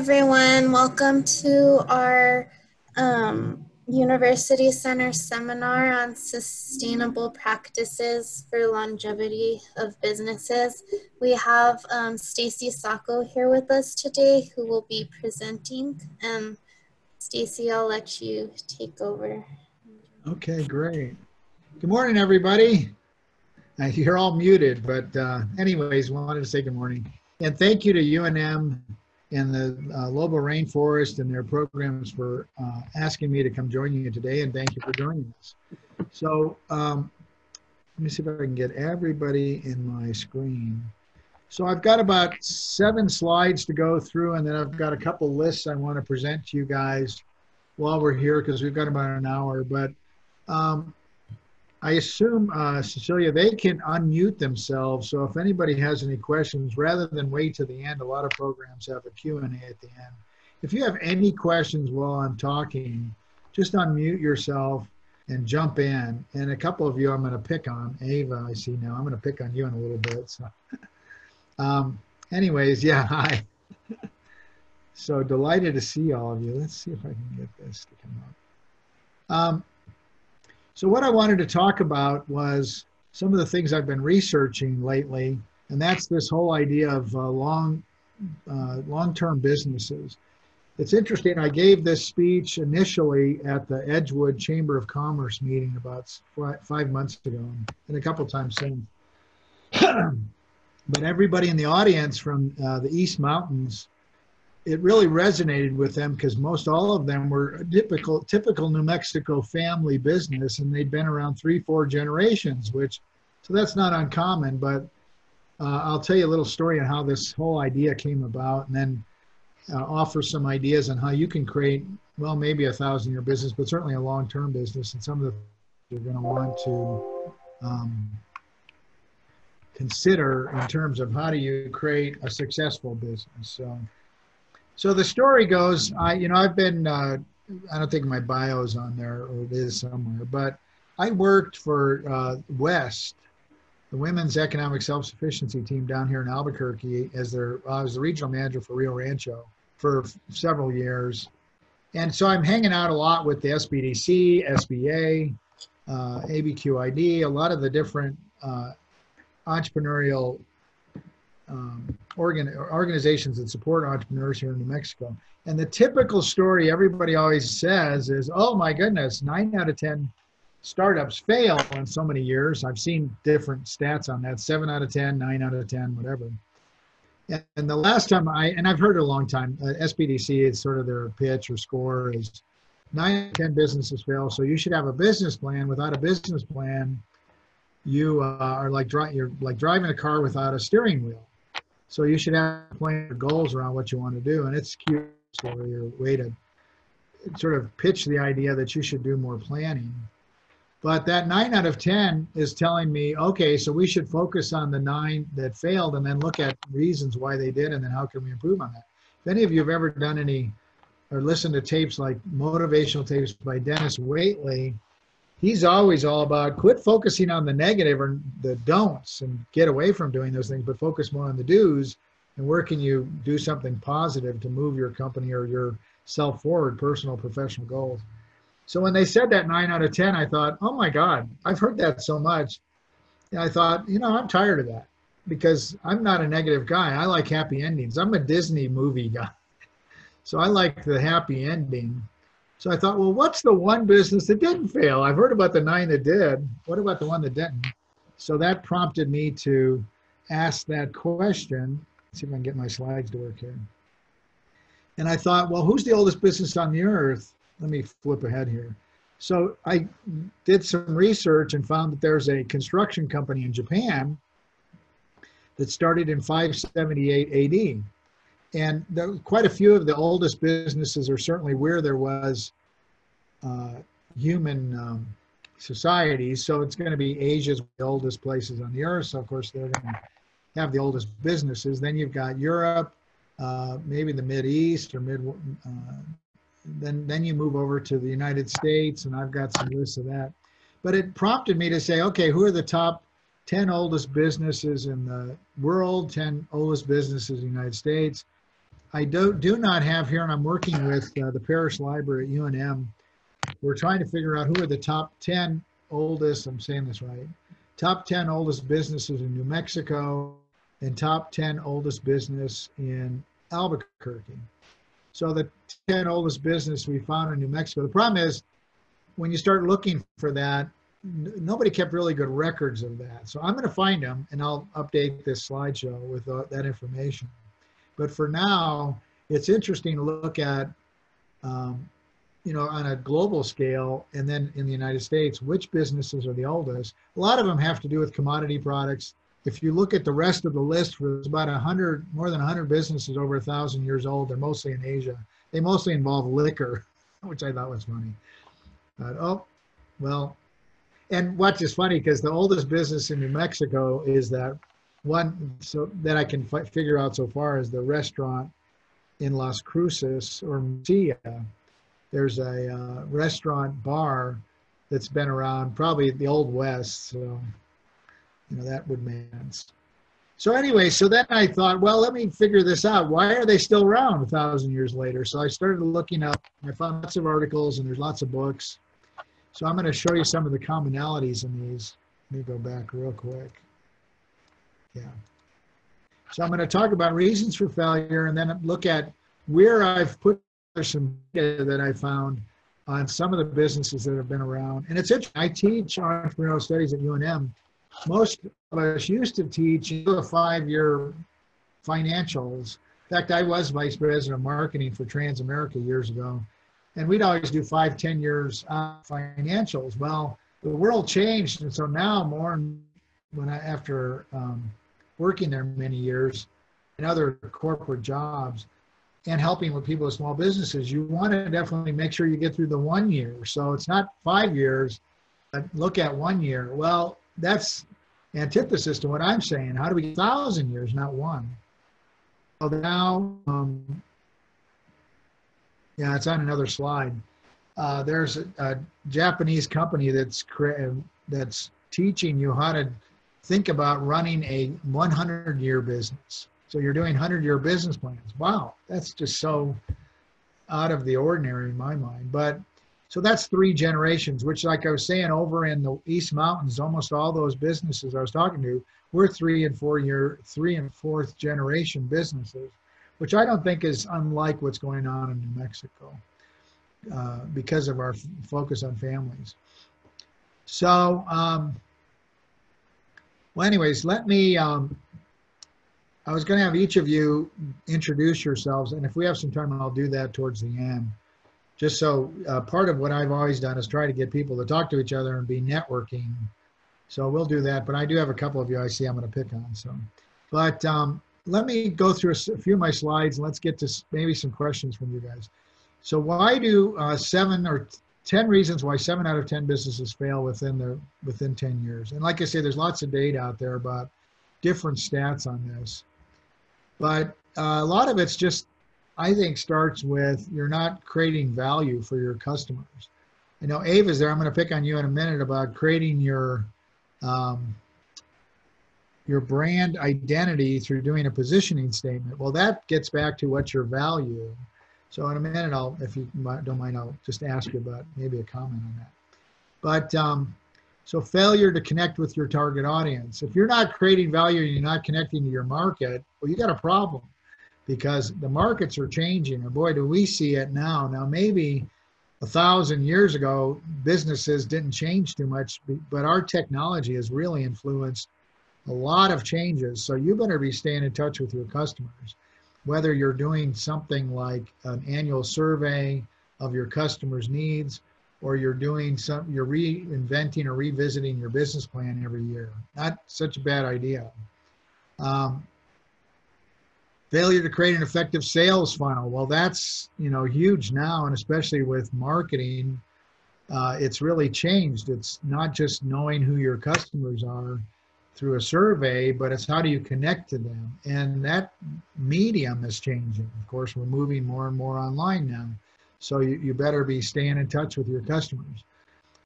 everyone. Welcome to our um, University Center seminar on sustainable practices for longevity of businesses. We have um, Stacy Sacco here with us today who will be presenting. And Stacy, I'll let you take over. Okay, great. Good morning, everybody. Uh, you're all muted, but uh, anyways, wanted to say good morning. And thank you to UNM and the uh, Lobo Rainforest and their programs for uh, asking me to come join you today. And thank you for joining us. So um, let me see if I can get everybody in my screen. So I've got about seven slides to go through, and then I've got a couple lists I want to present to you guys while we're here because we've got about an hour. But um, I assume, uh, Cecilia, they can unmute themselves. So if anybody has any questions, rather than wait to the end, a lot of programs have a Q&A at the end. If you have any questions while I'm talking, just unmute yourself and jump in. And a couple of you I'm going to pick on. Ava, I see now. I'm going to pick on you in a little bit. So, um, anyways, yeah, hi. so delighted to see all of you. Let's see if I can get this to come up. Um, so what I wanted to talk about was some of the things I've been researching lately, and that's this whole idea of uh, long, uh, long-term businesses. It's interesting. I gave this speech initially at the Edgewood Chamber of Commerce meeting about five months ago, and a couple times since. but everybody in the audience from uh, the East Mountains it really resonated with them because most all of them were typical typical New Mexico family business and they'd been around three four generations which so that's not uncommon but uh, I'll tell you a little story on how this whole idea came about and then uh, offer some ideas on how you can create well maybe a thousand year business but certainly a long-term business and some of the things you're going to want to um, consider in terms of how do you create a successful business so so the story goes, I, you know, I've been, uh, I don't think my bio is on there or it is somewhere, but I worked for uh, WESST, the Women's Economic Self-Sufficiency Team down here in Albuquerque as their, I was the regional manager for Rio Rancho for several years. And so I'm hanging out a lot with the SBDC, SBA, uh, ABQID, a lot of the different uh, entrepreneurial um, organ, organizations that support entrepreneurs here in New Mexico. And the typical story everybody always says is, oh my goodness, nine out of 10 startups fail in so many years. I've seen different stats on that seven out of 10, nine out of 10, whatever. And the last time I, and I've heard it a long time, uh, SBDC is sort of their pitch or score is nine out of 10 businesses fail. So you should have a business plan. Without a business plan, you uh, are like, dri- you're like driving a car without a steering wheel. So you should have a plan goals around what you want to do, and it's cute or your way to sort of pitch the idea that you should do more planning. But that nine out of 10 is telling me, okay, so we should focus on the nine that failed and then look at reasons why they did and then how can we improve on that. If any of you have ever done any or listened to tapes like motivational tapes by Dennis Waitley, he's always all about quit focusing on the negative or the don'ts and get away from doing those things, but focus more on the do's and where can you do something positive to move your company or your self forward, personal, professional goals. So when they said that nine out of 10, I thought, oh my God, I've heard that so much. And I thought, you know, I'm tired of that because I'm not a negative guy. I like happy endings. I'm a Disney movie guy. So I like the happy ending. So I thought, well, what's the one business that didn't fail? I've heard about the nine that did. What about the one that didn't? So that prompted me to ask that question. Let's see if I can get my slides to work here. And I thought, well, who's the oldest business on the earth? Let me flip ahead here. So I did some research and found that there's a construction company in Japan that started in 578 AD. And quite a few of the oldest businesses are certainly where there was uh, human um, societies. So it's going to be Asia's oldest places on the earth. So of course they're going to have the oldest businesses. Then you've got Europe, uh, maybe the Mid East or mid. Uh, then then you move over to the United States, and I've got some lists of that. But it prompted me to say, okay, who are the top 10 oldest businesses in the world, 10 oldest businesses in the United States? I do, do not have here, and I'm working with uh, the parish library at UNM. We're trying to figure out who are the top 10 oldest, I'm saying this right, top 10 oldest businesses in New Mexico and top 10 oldest business in Albuquerque. So the 10 oldest business we found in New Mexico. The problem is when you start looking for that, nobody kept really good records of that. So I'm going to find them and I'll update this slideshow with uh, that information. But for now, it's interesting to look at, um, you know, on a global scale and then in the United States, which businesses are the oldest. A lot of them have to do with commodity products. If you look at the rest of the list, for about a 100, more than 100 businesses over a thousand years old, they're mostly in Asia. They mostly involve liquor, which I thought was funny. But, oh, well, and what's just funny because the oldest business in New Mexico is that one so that I can figure out so far is the restaurant in Las Cruces or Mesilla. There's a uh, restaurant bar that's been around probably the old west, so you know that would make sense. So anyway, so then I thought, well, let me figure this out. Why are they still around a thousand years later? So I started looking up. I found lots of articles and there's lots of books. So I'm going to show you some of the commonalities in these. Let me go back real quick. Yeah. So I'm going to talk about reasons for failure and then look at where I've put some data that I found on some of the businesses that have been around. And it's interesting. I teach entrepreneurial studies at UNM. Most of us used to teach the five-year financials. In fact, I was vice president of marketing for Transamerica years ago and we'd always do five, ten years uh, financials. Well, the world changed, and so now more when I after um, working there many years in other corporate jobs and helping with people with small businesses, you want to definitely make sure you get through the one year. So it's not five years, but look at one year. Well, that's antithesis to what I'm saying. How do we get thousand years, not one? So now um, yeah, it's on another slide. Uh, there's a, a, Japanese company that's that's teaching you how to think about running a 100 year business. So you're doing 100 year business plans. Wow, that's just so out of the ordinary in my mind. But so that's three generations, which, like I was saying, over in the East Mountains, almost all those businesses I was talking to, we're three and four year, three and fourth generation businesses which I don't think is unlike what's going on in New Mexico uh, because of our f- focus on families. So, um, well, anyways, let me. Um, I was going to have each of you introduce yourselves, and if we have some time, I'll do that towards the end. Just so uh, part of what I've always done is try to get people to talk to each other and be networking. So we'll do that. But I do have a couple of you I see I'm going to pick on. So, but um, let me go through a few of my slides and let's get to maybe some questions from you guys. So why do uh, seven or 10 reasons why seven out of 10 businesses fail within the within 10 years? And like I say, there's lots of data out there about different stats on this. But uh, a lot of it's just, I think, starts with you're not creating value for your customers. I know Ava's there. I'm going to pick on you in a minute about creating your um, your brand identity through doing a positioning statement. Well, that gets back to what's your value. So in a minute, I'll, if you don't mind, I'll just ask you about maybe a comment on that. But um, so failure to connect with your target audience. If you're not creating value and you're not connecting to your market, well, you got a problem because the markets are changing. And boy, do we see it now. Now, maybe a thousand years ago, businesses didn't change too much, but our technology has really influenced a lot of changes. So you better be staying in touch with your customers, whether you're doing something like an annual survey of your customers' needs, or you're doing some, you're reinventing or revisiting your business plan every year. Not such a bad idea. Um, failure to create an effective sales funnel. Well, that's you know huge now, and especially with marketing, uh, it's really changed. It's not just knowing who your customers are through a survey, but it's how do you connect to them? And that medium is changing. Of course, we're moving more and more online now. So you, you better be staying in touch with your customers.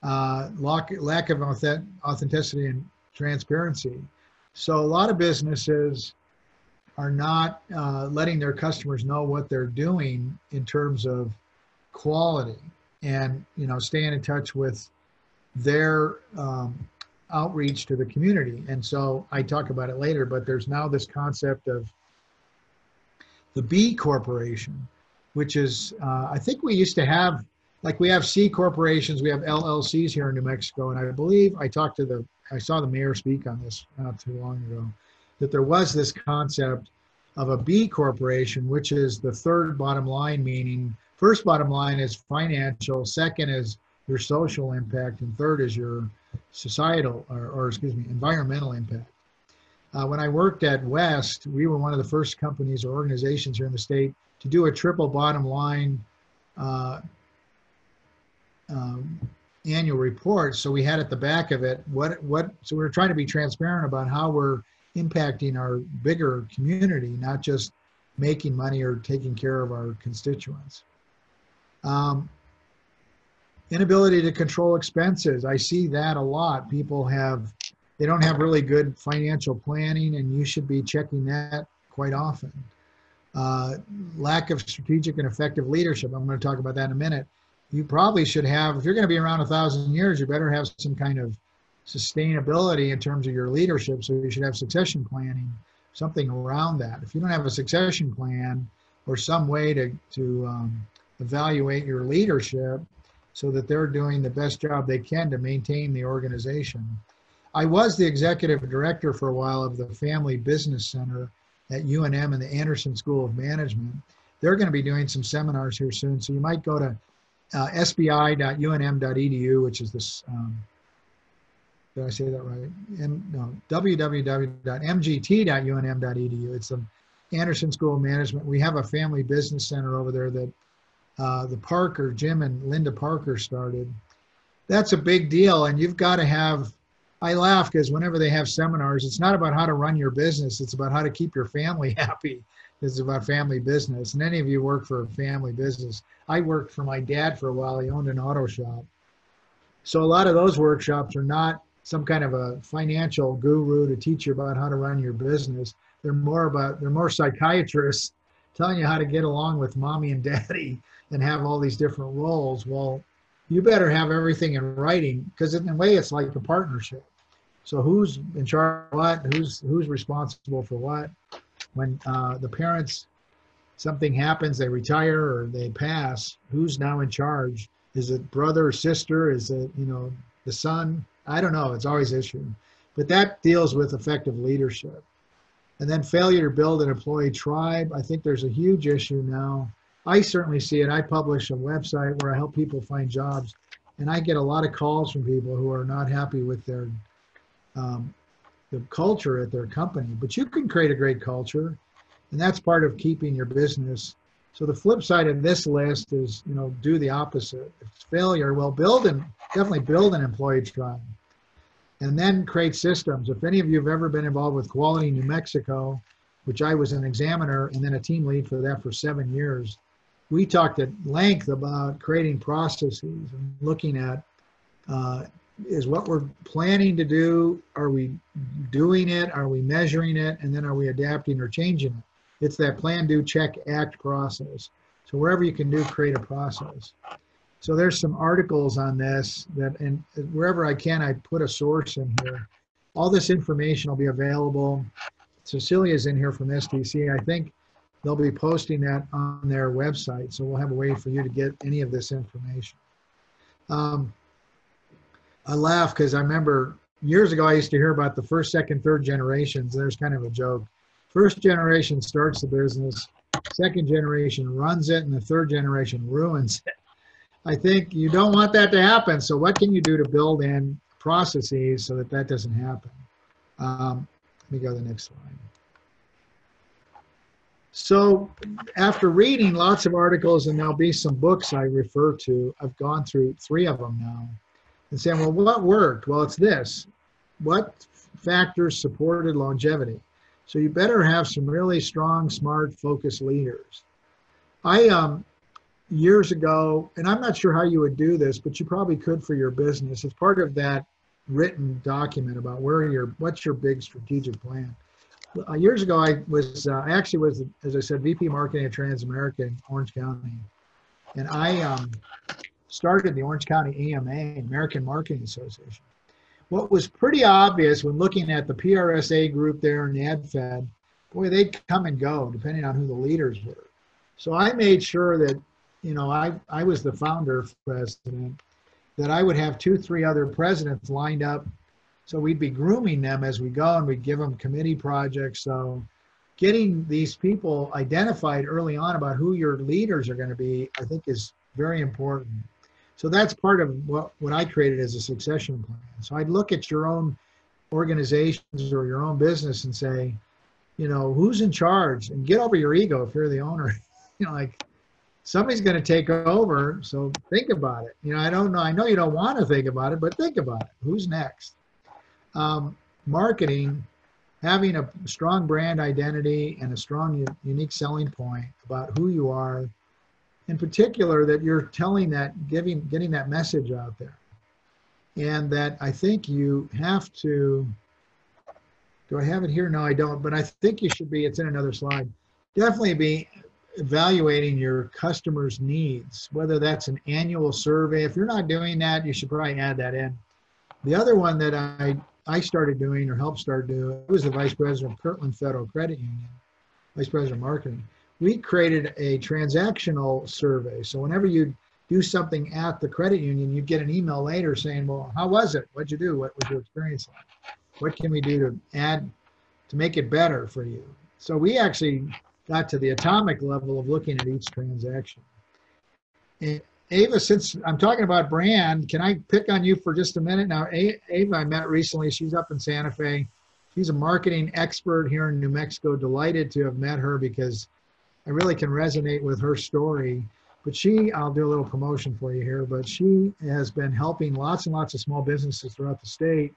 Uh, lack, lack of authenticity and transparency. So a lot of businesses are not uh, letting their customers know what they're doing in terms of quality and you know staying in touch with their um, outreach to the community. And so i talk about it later but there's now this concept of the b corporation which is uh, i think we used to have like we have c corporations we have llcs here in new mexico. And i believe i talked to the i saw the mayor speak on this not too long ago that there was this concept of a B corporation, which is the third bottom line, meaning first bottom line is financial, second is your social impact, and third is your societal or, or excuse me, environmental impact. Uh, when I worked at WESST, we were one of the first companies or organizations here in the state to do a triple bottom line uh, um, annual report. So we had at the back of it what what. So we were trying to be transparent about how we're impacting our bigger community, not just making money or taking care of our constituents. Um, inability to control expenses. I see that a lot. People have, they don't have really good financial planning, and you should be checking that quite often. Uh, lack of strategic and effective leadership. I'm going to talk about that in a minute. You probably should have, if you're going to be around a thousand years, you better have some kind of sustainability in terms of your leadership. So you should have succession planning, something around that. If you don't have a succession plan or some way to, to um, evaluate your leadership so that they're doing the best job they can to maintain the organization. I was the executive director for a while of the Family Business Center at UNM and the Anderson School of Management. They're going to be doing some seminars here soon, so you might go to uh, sbi.unm.edu, which is this um, did I say that right? M, no, www.mgt.unm.edu. It's the Anderson School of Management. We have a family business center over there that uh, the Parker, Jim and Linda Parker started. That's a big deal. And you've got to have, I laugh because whenever they have seminars, it's not about how to run your business, it's about how to keep your family happy. It's about family business. And any of you work for a family business. I worked for my dad for a while. He owned an auto shop. So a lot of those workshops are not some kind of a financial guru to teach you about how to run your business. They're more about they're more psychiatrists telling you how to get along with mommy and daddy and have all these different roles. Well, you better have everything in writing because in a way it's like a partnership. So who's in charge of what? Who's who's responsible for what? When uh, the parents something happens, they retire or they pass. Who's now in charge? Is it brother or sister? Is it you know the son? I don't know. It's always issue. But that deals with effective leadership. And then failure to build an employee tribe. I think there's a huge issue now. I certainly see it. I publish a website where I help people find jobs, and I get a lot of calls from people who are not happy with their um, the culture at their company. But you can create a great culture, and that's part of keeping your business. So the flip side of this list is, you know, do the opposite. If it's failure, well, build and definitely build an employee tribe and then create systems. If any of you have ever been involved with Quality New Mexico, which I was an examiner and then a team lead for that for seven years, we talked at length about creating processes and looking at uh, is what we're planning to do, are we doing it, are we measuring it, and then are we adapting or changing it? It's that plan, do, check, act process. So wherever you can do, create a process. So there's some articles on this that, and wherever I can, I put a source in here. All this information will be available. Cecilia's in here from STC. I think they'll be posting that on their website. So we'll have a way for you to get any of this information. Um, I laugh because I remember years ago I used to hear about the first, second, third generations. There's kind of a joke. First generation starts the business, second generation runs it, and the third generation ruins it. I think you don't want that to happen. So what can you do to build in processes so that that doesn't happen? Um, let me go to the next slide. So after reading lots of articles, and there'll be some books I refer to, I've gone through three of them now, and saying, well, what worked? Well, it's this. What factors supported longevity? So you better have some really strong, smart, focused leaders. I um, years ago, and I'm not sure how you would do this, but you probably could for your business. It's part of that written document about where your what's your big strategic plan. Uh, years ago, I was uh, I actually was, as I said, VP Marketing at Transamerica in Orange County, and I um, started the Orange County AMA, American Marketing Association. What was pretty obvious when looking at the PRSA group there and the AdFed, boy, they'd come and go depending on who the leaders were. So I made sure that, you know, I, I was the founder president, that I would have two, three other presidents lined up so we'd be grooming them as we go and we'd give them committee projects. So getting these people identified early on about who your leaders are going to be, I think is very important. So that's part of what, what I created as a succession plan. So I'd look at your own organizations or your own business and say, you know, who's in charge and get over your ego if you're the owner. you know, like somebody's going to take over. So think about it. You know, I don't know. I know you don't want to think about it, but think about it. Who's next? Um, marketing, having a strong brand identity and a strong unique selling point about who you are, in particular, that you're telling that, giving, getting that message out there. And that I think you have to, do I have it here? No, I don't, but I think you should be, it's in another slide, definitely be evaluating your customers' needs, whether that's an annual survey. If you're not doing that, you should probably add that in. The other one that I I started doing or helped start doing, I was the vice president of Kirtland Federal Credit Union, vice president of marketing. We created a transactional survey. So whenever you do something at the credit union, you'd get an email later saying, well, how was it? What'd you do? What was your experience like? What can we do to add, to make it better for you? So we actually got to the atomic level of looking at each transaction. And Ava, since I'm talking about brand, can I pick on you for just a minute? Now, Ava, I met recently. She's up in Santa Fe. She's a marketing expert here in New Mexico. Delighted to have met her because I really can resonate with her story. But she, I'll do a little promotion for you here, but she has been helping lots and lots of small businesses throughout the state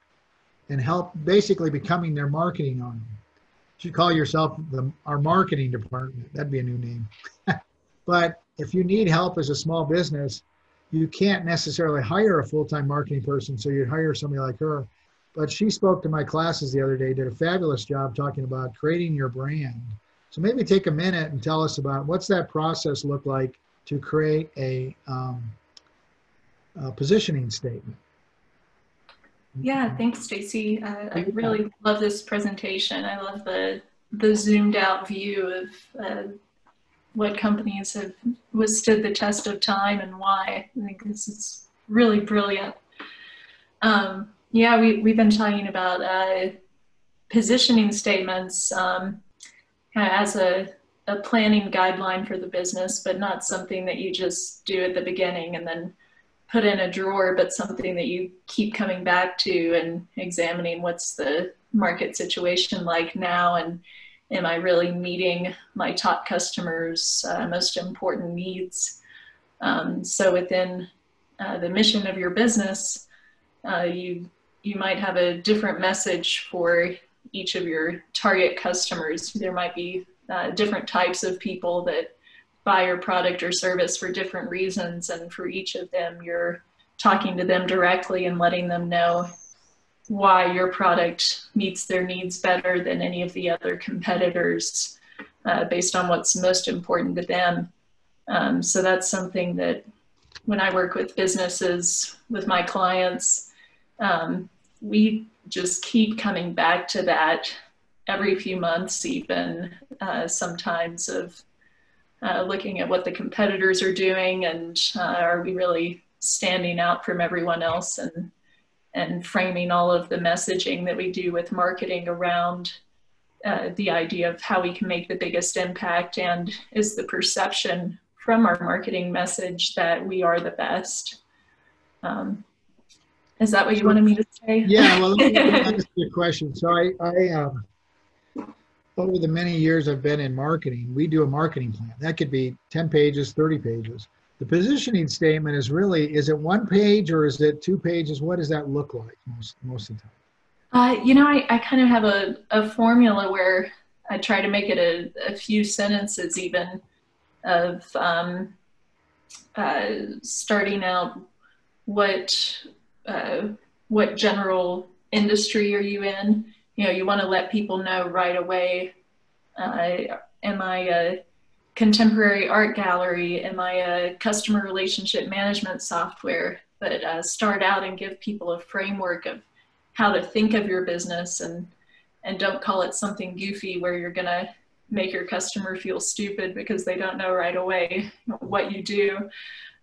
and help basically becoming their marketing arm. Should call yourself the, our marketing department. That'd be a new name. but if you need help as a small business, you can't necessarily hire a full-time marketing person, so you'd hire somebody like her. But she spoke to my classes the other day, did a fabulous job talking about creating your brand. So maybe take a minute and tell us about what's that process look like to create a, um, a positioning statement. Yeah, thanks, Stacy. Uh, I really love this presentation. I love the the zoomed out view of uh, what companies have withstood the test of time and why. I think this is really brilliant. Um, yeah, we, we've been talking about uh, positioning statements um, as a, a planning guideline for the business, but not something that you just do at the beginning and then put in a drawer, but something that you keep coming back to and examining what's the market situation like now and am I really meeting my top customers' uh, most important needs? Um, so within uh, the mission of your business, uh, you you might have a different message for each of your target customers. There might be uh, different types of people that buy your product or service for different reasons, and for each of them, you're talking to them directly and letting them know why your product meets their needs better than any of the other competitors uh, based on what's most important to them. Um, so that's something that when I work with businesses, with my clients, um, we just keep coming back to that every few months, even uh, sometimes of uh, looking at what the competitors are doing and uh, are we really standing out from everyone else and and framing all of the messaging that we do with marketing around uh, the idea of how we can make the biggest impact and is the perception from our marketing message that we are the best. Um, is that what you wanted me to say? Yeah, well, let me ask you a question. So I, I um, over the many years I've been in marketing, we do a marketing plan. That could be 10 pages, 30 pages the positioning statement is really is it one page or is it two pages what does that look like most most of the time uh, you know i, I kind of have a, a formula where i try to make it a, a few sentences even of um, uh, starting out what uh, what general industry are you in you know, you want to let people know right away. Uh, am I a contemporary art gallery? Am I a customer relationship management software? But uh, start out and give people a framework of how to think of your business and and don't call it something goofy where you're gonna make your customer feel stupid because they don't know right away what you do.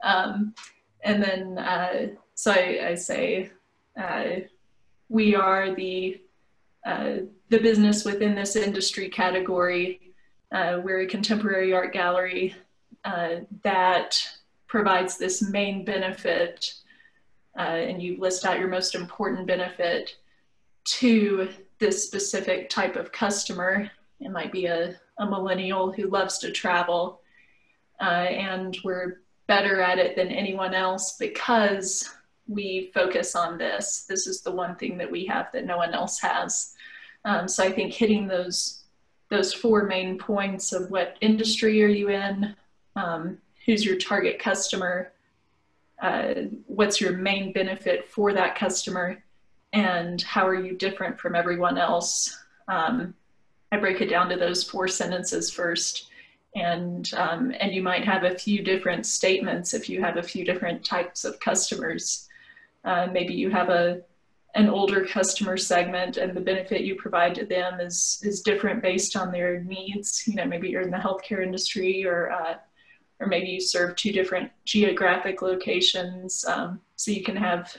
Um, and then, uh, so I, I say, uh, we are the uh, the business within this industry category. Uh, we're a contemporary art gallery uh, that provides this main benefit, uh, and you list out your most important benefit to this specific type of customer. It might be a, a millennial who loves to travel, uh, and we're better at it than anyone else because we focus on this. This is the one thing that we have that no one else has. Um, so I think hitting those those four main points of what industry are you in, um, who's your target customer, uh, what's your main benefit for that customer, and how are you different from everyone else. Um, I break it down to those four sentences first and um, and you might have a few different statements if you have a few different types of customers. Uh, maybe you have a an older customer segment and the benefit you provide to them is is different based on their needs. You know, maybe you're in the healthcare industry or uh, or maybe you serve two different geographic locations. Um, so you can have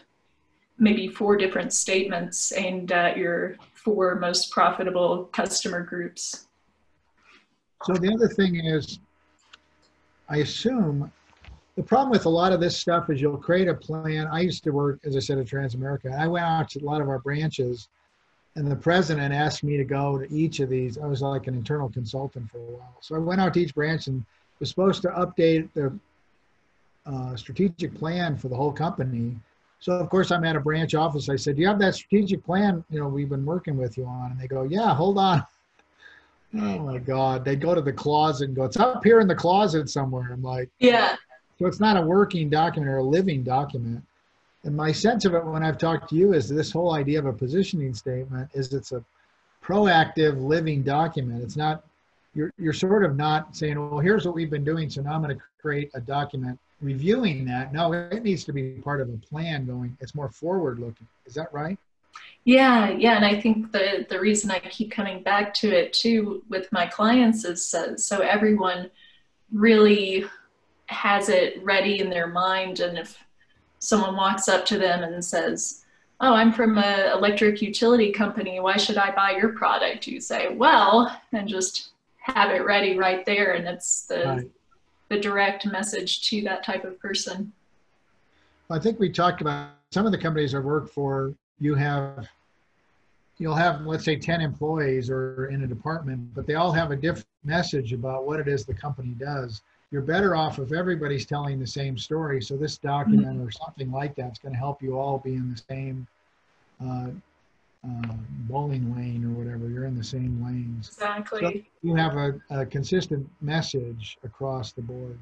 maybe four different statements aimed at your four most profitable customer groups. So the other thing is, I assume the problem with a lot of this stuff is you'll create a plan. I used to work, as I said, at Transamerica. I went out to a lot of our branches, and the president asked me to go to each of these. I was like an internal consultant for a while. So I went out to each branch and was supposed to update the uh, strategic plan for the whole company. So of course I'm at a branch office. I said, "Do you have that strategic plan? You know, we've been working with you on." And they go, "Yeah, hold on." Oh my God. They go to the closet and go, it's up here in the closet somewhere. I'm like, yeah. So it's not a working document or a living document. And my sense of it when I've talked to you is this whole idea of a positioning statement is it's a proactive living document. It's not, you're, you're sort of not saying, well, here's what we've been doing. So now I'm going to create a document reviewing that. No, it needs to be part of a plan going, it's more forward looking. Is that right? Yeah, yeah, and I think the the reason I keep coming back to it too with my clients is uh, so everyone really has it ready in their mind, and if someone walks up to them and says, "Oh, I'm from a electric utility company. Why should I buy your product?" You say, "Well," and just have it ready right there, and it's the right. the direct message to that type of person. I think we talked about some of the companies I work for. You have you'll have let's say 10 employees or in a department but they all have a different message about what it is the company does you're better off if everybody's telling the same story so this document mm-hmm. or something like that's going to help you all be in the same uh, uh, bowling lane or whatever you're in the same lanes exactly so you have a, a, consistent message across the board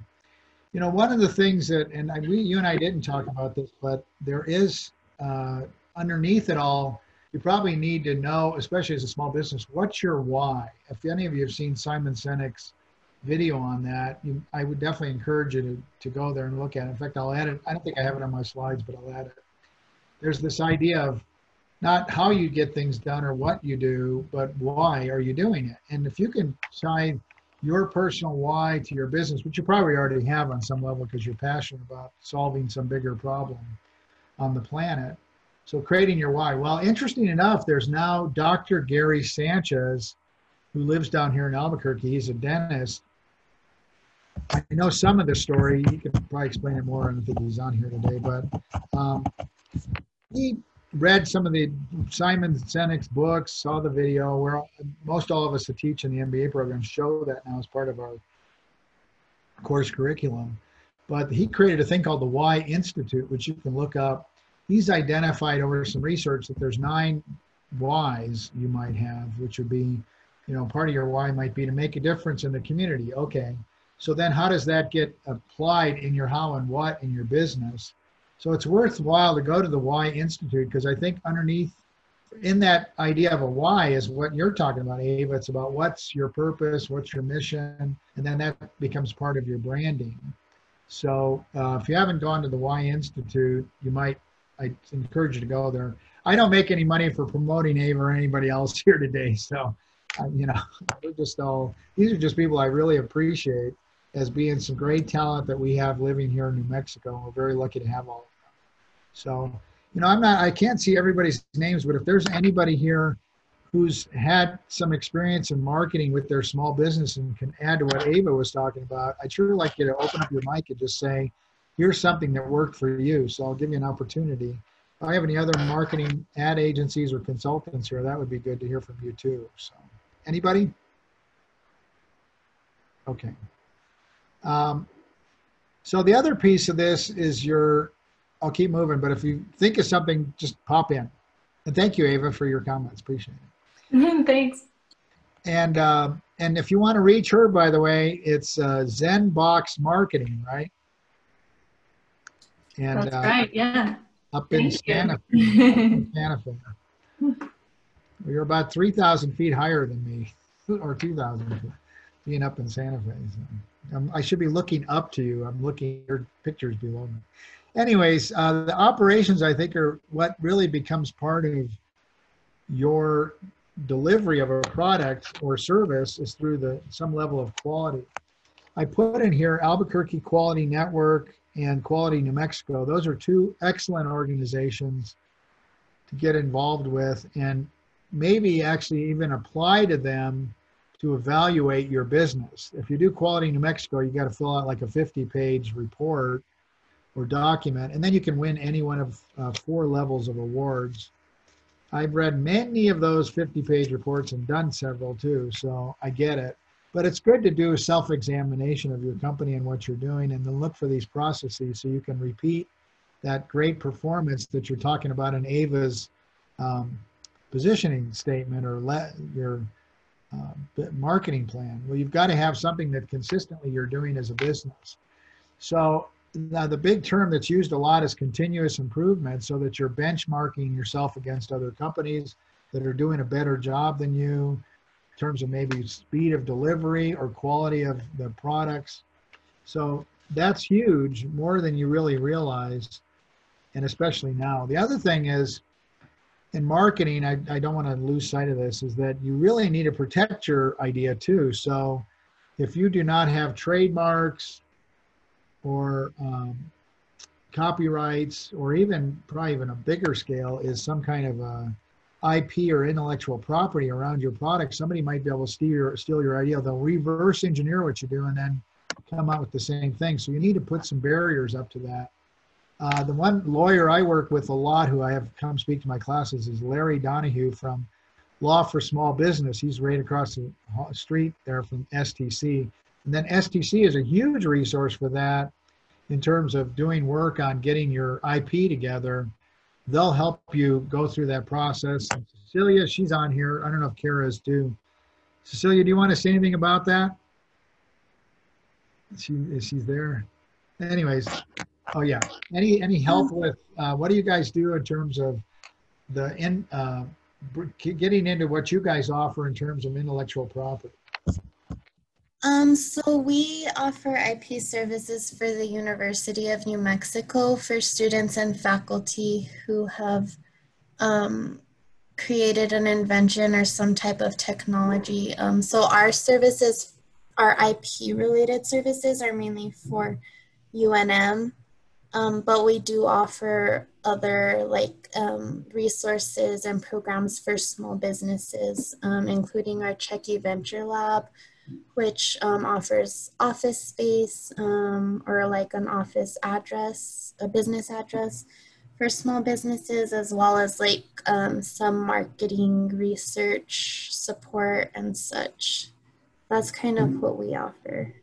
you know one of the things that and I, we you and i didn't talk about this but there is uh, underneath it all you probably need to know, especially as a small business, what's your why? If any of you have seen Simon Sinek's video on that, you, I would definitely encourage you to, to go there and look at it. In fact, I'll add it. I don't think I have it on my slides, but I'll add it. There's this idea of not how you get things done or what you do, but why are you doing it? And if you can tie your personal why to your business, which you probably already have on some level because you're passionate about solving some bigger problem on the planet, so creating your why. Well, interesting enough, there's now Dr. Gary Sanchez, who lives down here in Albuquerque. He's a dentist. I know some of the story. He could probably explain it more. I don't think he's on here today, but um, he read some of the Simon Sinek's books, saw the video. Where most all of us that teach in the MBA program show that now as part of our course curriculum. But he created a thing called the Why Institute, which you can look up he's identified over some research that there's nine whys you might have, which would be, you know, part of your why might be to make a difference in the community. Okay. So then how does that get applied in your how and what in your business? So it's worthwhile to go to the Why Institute because I think underneath in that idea of a why is what you're talking about, Ava. It's about what's your purpose, what's your mission, and then that becomes part of your branding. So uh, if you haven't gone to the Why Institute, you might, I encourage you to go there. I don't make any money for promoting Ava or anybody else here today. So, you know, we're just all, these are just people I really appreciate as being some great talent that we have living here in New Mexico. We're very lucky to have all of them. So, you know, I'm not, I can't see everybody's names, but if there's anybody here who's had some experience in marketing with their small business and can add to what Ava was talking about, I'd sure like you to open up your mic and just say, here's something that worked for you. So I'll give you an opportunity. If I have any other marketing ad agencies or consultants here, that would be good to hear from you too. So anybody? Okay. Um, so the other piece of this is your I'll keep moving. But if you think of something, just pop in. And thank you, Ava, for your comments. Appreciate it. Thanks. And uh, and if you want to reach her, by the way, it's uh, Zen Box Marketing, right? And that's uh, right. Yeah. Up in Santa Fe. Santa Fe. You're about three thousand feet higher than me, or two thousand, feet, being up in Santa Fe. So I should be looking up to you. I'm looking at your pictures below me anyways, uh, the operations I think are what really becomes part of your delivery of a product or service is through the some level of quality. I put in here Albuquerque Quality Network and Quality New Mexico. Those are two excellent organizations to get involved with and maybe actually even apply to them to evaluate your business. If you do Quality New Mexico, you got to fill out like a 50 page report or document, and then you can win any one of uh, four levels of awards. I've read many of those 50 page reports and done several too, so I get it. But it's good to do a self examination of your company and what you're doing and then look for these processes so you can repeat that great performance that you're talking about in Ava's um, positioning statement or let your uh, marketing plan. Well, you've got to have something that consistently you're doing as a business. So now the big term that's used a lot is continuous improvement so that you're benchmarking yourself against other companies that are doing a better job than you in terms of maybe speed of delivery or quality of the products so that's huge more than you really realize and especially now the other thing is in marketing I, I don't want to lose sight of this is that you really need to protect your idea too so if you do not have trademarks or um, copyrights, or even probably even a bigger scale, is some kind of a IP or intellectual property around your product. Somebody might be able to steal your, steal your idea. They'll reverse engineer what you do and then come out with the same thing. So you need to put some barriers up to that. Uh, the one lawyer I work with a lot who I have come speak to my classes is Larry Donahue from Law for Small Business. He's right across the street there from STC. And then STC is a huge resource for that in terms of doing work on getting your IP together. They'll help you go through that process. And Cecilia, she's on here. I don't know if Kara is too. Cecilia, do you want to say anything about that? She is she's there. Anyways, oh yeah. Any any help with uh, what do you guys do in terms of the in uh, getting into what you guys offer in terms of intellectual property? Um, so we offer IP services for the University of New Mexico for students and faculty who have um, created an invention or some type of technology. Um, so our services, our IP related services are mainly for UNM, um, but we do offer other like um, resources and programs for small businesses, um, including our Checky Venture Lab, which um, offers office space um, or like an office address, a business address for small businesses, as well as like um, some marketing research support and such. That's kind of what we offer.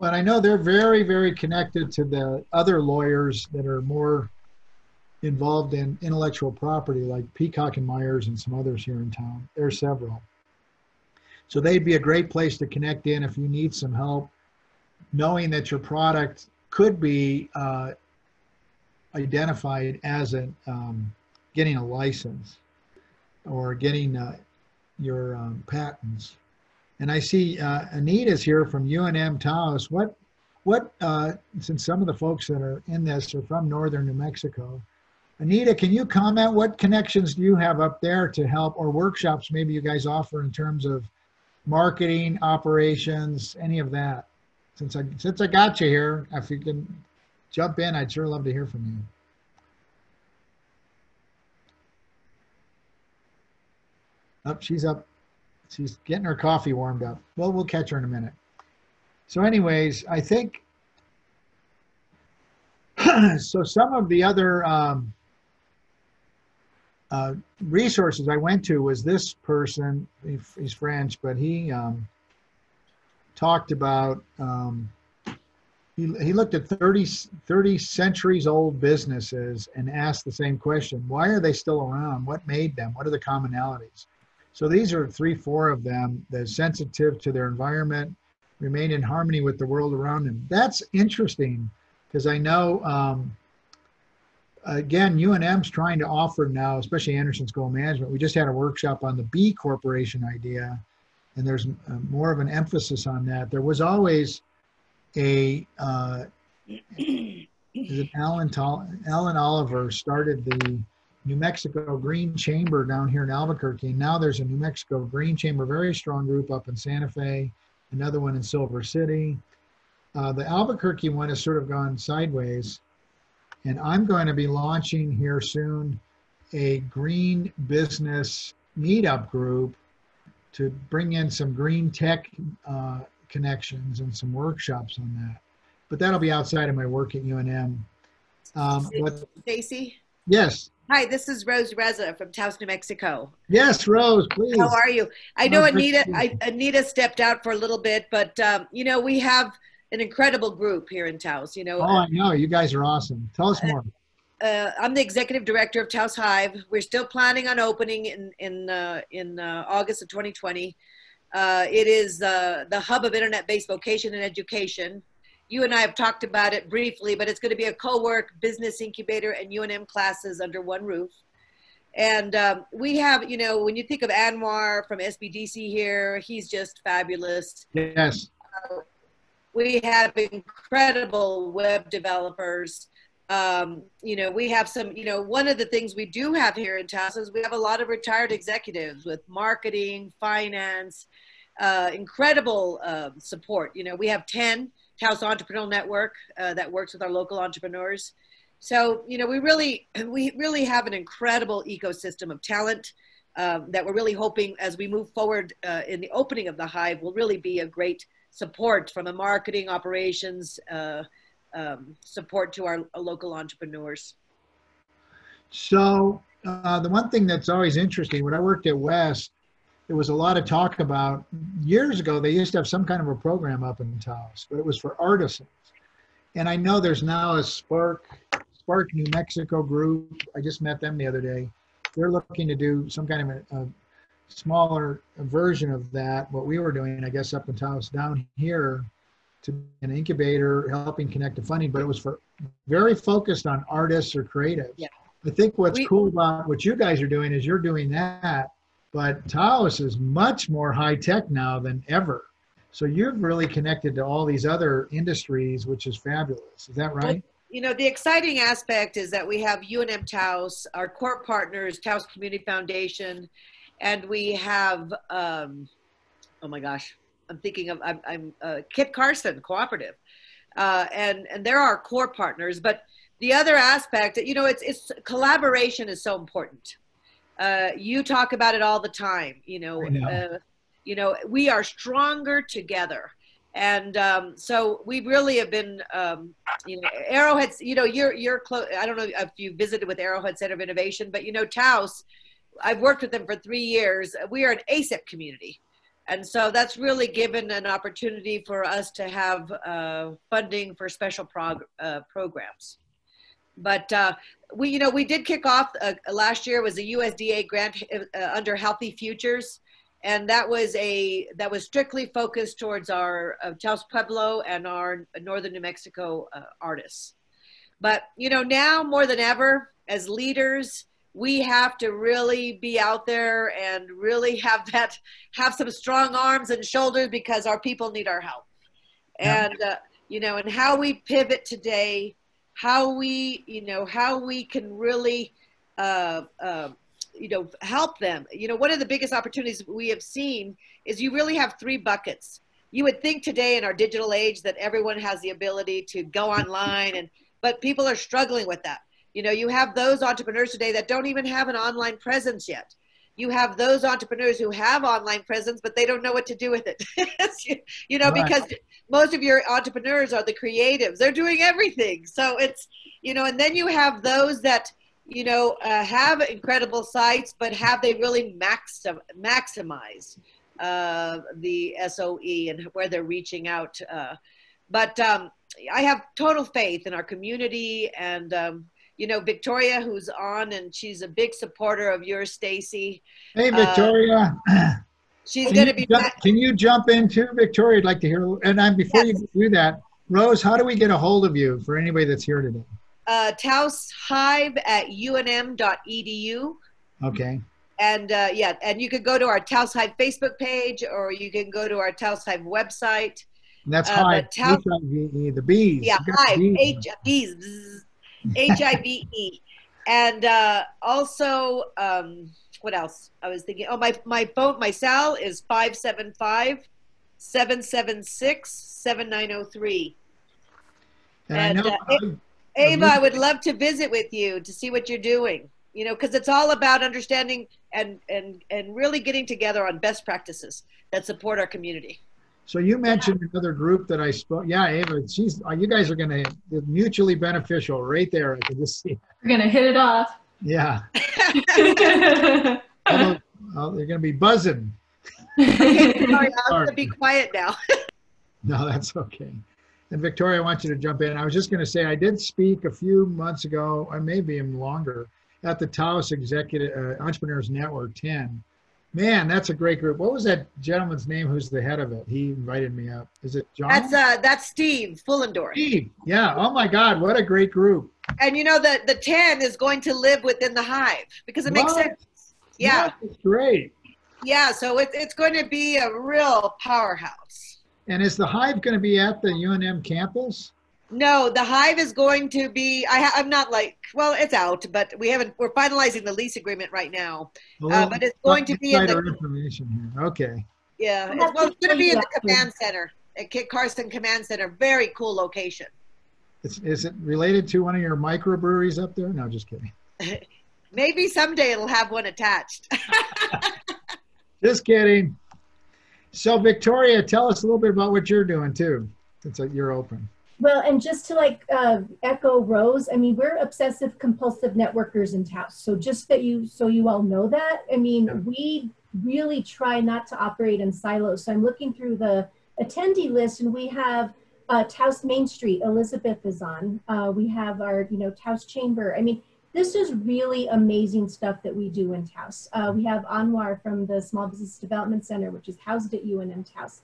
Well, I know they're very, very connected to the other lawyers that are more involved in intellectual property, like Peacock and Myers and some others here in town. There are several. So they'd be a great place to connect in if you need some help, knowing that your product could be uh, identified as a um, getting a license. or getting uh, your um, patents. And I see uh, Anita's here from UNM Taos. What, what, uh, since some of the folks that are in this are from northern New Mexico, Anita, can you comment what connections do you have up there to help or workshops maybe you guys offer in terms of marketing, operations, any of that? Since I, since I got you here, if you can jump in, I'd sure love to hear from you. Up, oh, she's up. She's getting her coffee warmed up. Well, we'll catch her in a minute. So anyways, I think, so some of the other um, uh, resources I went to was this person, he's French, but he um, talked about, um, he, he looked at 30, 30 centuries old businesses and asked the same question. Why are they still around? What made them? What are the commonalities? So these are three, four of them. that are sensitive to their environment, remain in harmony with the world around them. That's interesting because I know, um, again, UNM's trying to offer now, especially Anderson School of Management. We just had a workshop on the B Corporation idea, and there's uh, more of an emphasis on that. There was always a, uh, is it Alan, Alan Oliver started the New Mexico Green Chamber down here in Albuquerque. and Now there's a New Mexico Green Chamber, very strong group up in Santa Fe, another one in Silver City. Uh, the Albuquerque one has sort of gone sideways. And I'm going to be launching here soon a green business meetup group to bring in some green tech uh, connections and some workshops on that. But that'll be outside of my work at UNM. Um, Stacy? Yes. Hi, this is Rose Reza from Taos, New Mexico. Yes, Rose, please. How are you? I know Anita. I, Anita stepped out for a little bit, but um, you know we have an incredible group here in Taos. You know. Oh, I know. You guys are awesome. Tell us more. Uh, I'm the executive director of Taos Hive. We're still planning on opening in in uh, in uh, August of 2020. Uh, it is uh, the hub of internet-based vocation and education you and I have talked about it briefly, but it's going to be a co-work business incubator and UNM classes under one roof. And um, we have, you know, when you think of Anwar from SBDC here, he's just fabulous. Yes. Uh, we have incredible web developers. Um, you know, we have some, you know, one of the things we do have here in Taos is we have a lot of retired executives with marketing, finance, uh, incredible uh, support. You know, we have 10 Taos Entrepreneurial Network uh, that works with our local entrepreneurs. So, you know, we really, we really have an incredible ecosystem of talent um, that we're really hoping as we move forward uh, in the opening of the Hive will really be a great support from a marketing operations uh, um, support to our, our, local entrepreneurs. So uh, the one thing that's always interesting, when I worked at WESST, there was a lot of talk about years ago they used to have some kind of a program up in Taos, but it was for artisans. And I know there's now a Spark Spark New Mexico group. I just met them the other day. They're looking to do some kind of a, a smaller version of that. What we were doing, I guess, up in Taos down here to an incubator helping connect to funding, but it was for very focused on artists or creatives. Yeah. I think what's we, cool about what you guys are doing is you're doing that but Taos is much more high tech now than ever. So you've really connected to all these other industries, which is fabulous. Is that right? you know, the exciting aspect is that we have UNM Taos, our core partners, Taos Community Foundation, and we have, um, oh my gosh, I'm thinking of, I'm, I'm uh, Kit Carson Cooperative. Uh, and, and they're our core partners. But the other aspect, you know, it's, it's collaboration is so important. Uh, you talk about it all the time. You know, know. Uh, you know, we are stronger together. And um, so we really have been, um, you know, Arrowhead. You know, you're you're close. I don't know if you visited with Arrowhead Center of Innovation, but you know, Taos. I've worked with them for three years. We are an ACEP community. And so that's really given an opportunity for us to have uh, funding for special prog- uh, programs. But uh, we, you know, we did kick off uh, last year was a USDA grant uh, under Healthy Futures, and that was a that was strictly focused towards our uh, Taos Pueblo and our northern New Mexico uh, artists. But you know, now more than ever, as leaders, we have to really be out there and really have that have some strong arms and shoulders because our people need our help Yeah. and uh, you know and how we pivot today how we you know how we can really uh, uh, you know help them. You know one of the biggest opportunities we have seen is you really have three buckets. You would think today in our digital age that everyone has the ability to go online and but people are struggling with that. You know you have those entrepreneurs today that don't even have an online presence yet you have those entrepreneurs who have online presence but they don't know what to do with it. You know Right. because most of your entrepreneurs are the creatives. They're doing everything. So it's you know and then you have those that you know uh, have incredible sites but have they really maxim- maximized uh, the SEO and where they're reaching out uh, but um, i have total faith in our community and um, you know victoria who's on and she's a big supporter of yours stacy Hey, Uh, Victoria. she's going to be jump, can you jump into Victoria? I'd like to hear. And I'm before Yes. you do that, Rose, how do we get a hold of you for anybody that's here today? uh, Taos Hive at unm.edu. Okay. And uh, yeah, and you can go to our Taos Hive Facebook page or you can go to our Taos Hive website. And that's Uh, Hive. Tau- H-I-V-E, the bees. Yeah, got the Hive, bees. H bees, bzz, H I V E. And uh, also, um, what else? I was thinking, oh, my, my phone, my cell is 575 776 7903. And, and, I know, uh, I- Ava, I would love to visit with you to see what you're doing. You know, because it's all about understanding and and and really getting together on best practices that support our community. So you mentioned another group that I spoke. Yeah, Ava, she's. uh, You guys are going to mutually beneficial right there. I can just see. We're gonna hit it off. Yeah. okay. Although, uh, they're going to be buzzing. Okay, sorry, I'm gonna be quiet now. No, that's okay. And Victoria, I want you to jump in. I was just going to say, I did speak a few months ago, or maybe even longer, at the Taos Executive uh, Entrepreneurs Network 10. Man, that's a great group. What was that gentleman's name who's the head of it? He invited me up. Is it John? That's uh that's Steve Fullendorf. Steve. Yeah. Oh my God, what a great group. And you know the the ten is going to live within the hive because it makes What? sense. Yeah, It's great. yeah. So it's it's going to be a real powerhouse. And is the Hive going to be at the UNM campus? No, the hive is going to be. I ha- I'm not like. Well, it's out, but we haven't. We're finalizing the lease agreement right now. A Uh, little but it's going to be in insider the. information here. Okay. Yeah, it's, well, it's going to be in the command center at Kit Carson Command Center. Very cool location. Is, is it related to one of your microbreweries up there? No, just kidding. Maybe someday it'll have one attached. Just kidding. So, Victoria, tell us a little bit about what you're doing too, since you're open. Well, and just to like uh, echo Rose, I mean, we're obsessive compulsive networkers in Taos. So just that you, so you all know that. I mean, Yeah. we really try not to operate in silos. So I'm looking through the attendee list, and we have uh, Taos Main Street. Elizabeth is on. Uh, we have our, you know, Taos Chamber. I mean, this is really amazing stuff that we do in Taos. Uh, we have Anwar from the Small Business Development Center, which is housed at UNM Taos.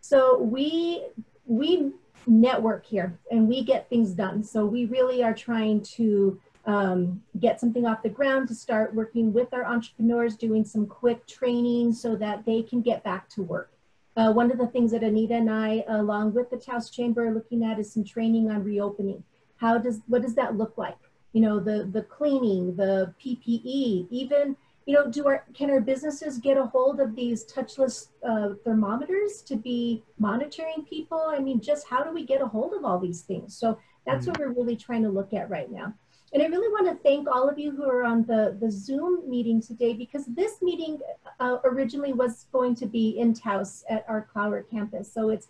So we we network here and we get things done. So we really are trying to um, get something off the ground to start working with our entrepreneurs, doing some quick training so that they can get back to work. Uh, one of the things that Anita and I, along with the Taos Chamber, are looking at is some training on reopening. How does what does that look like? You know, the the cleaning, the PPE, even you know, do our can our businesses get a hold of these touchless uh, thermometers to be monitoring people? I mean, just how do we get a hold of all these things? So that's what we're really trying to look at right now. And I really want to thank all of you who are on the, the Zoom meeting today because this meeting uh, originally was going to be in Taos at our Klauer campus. So it's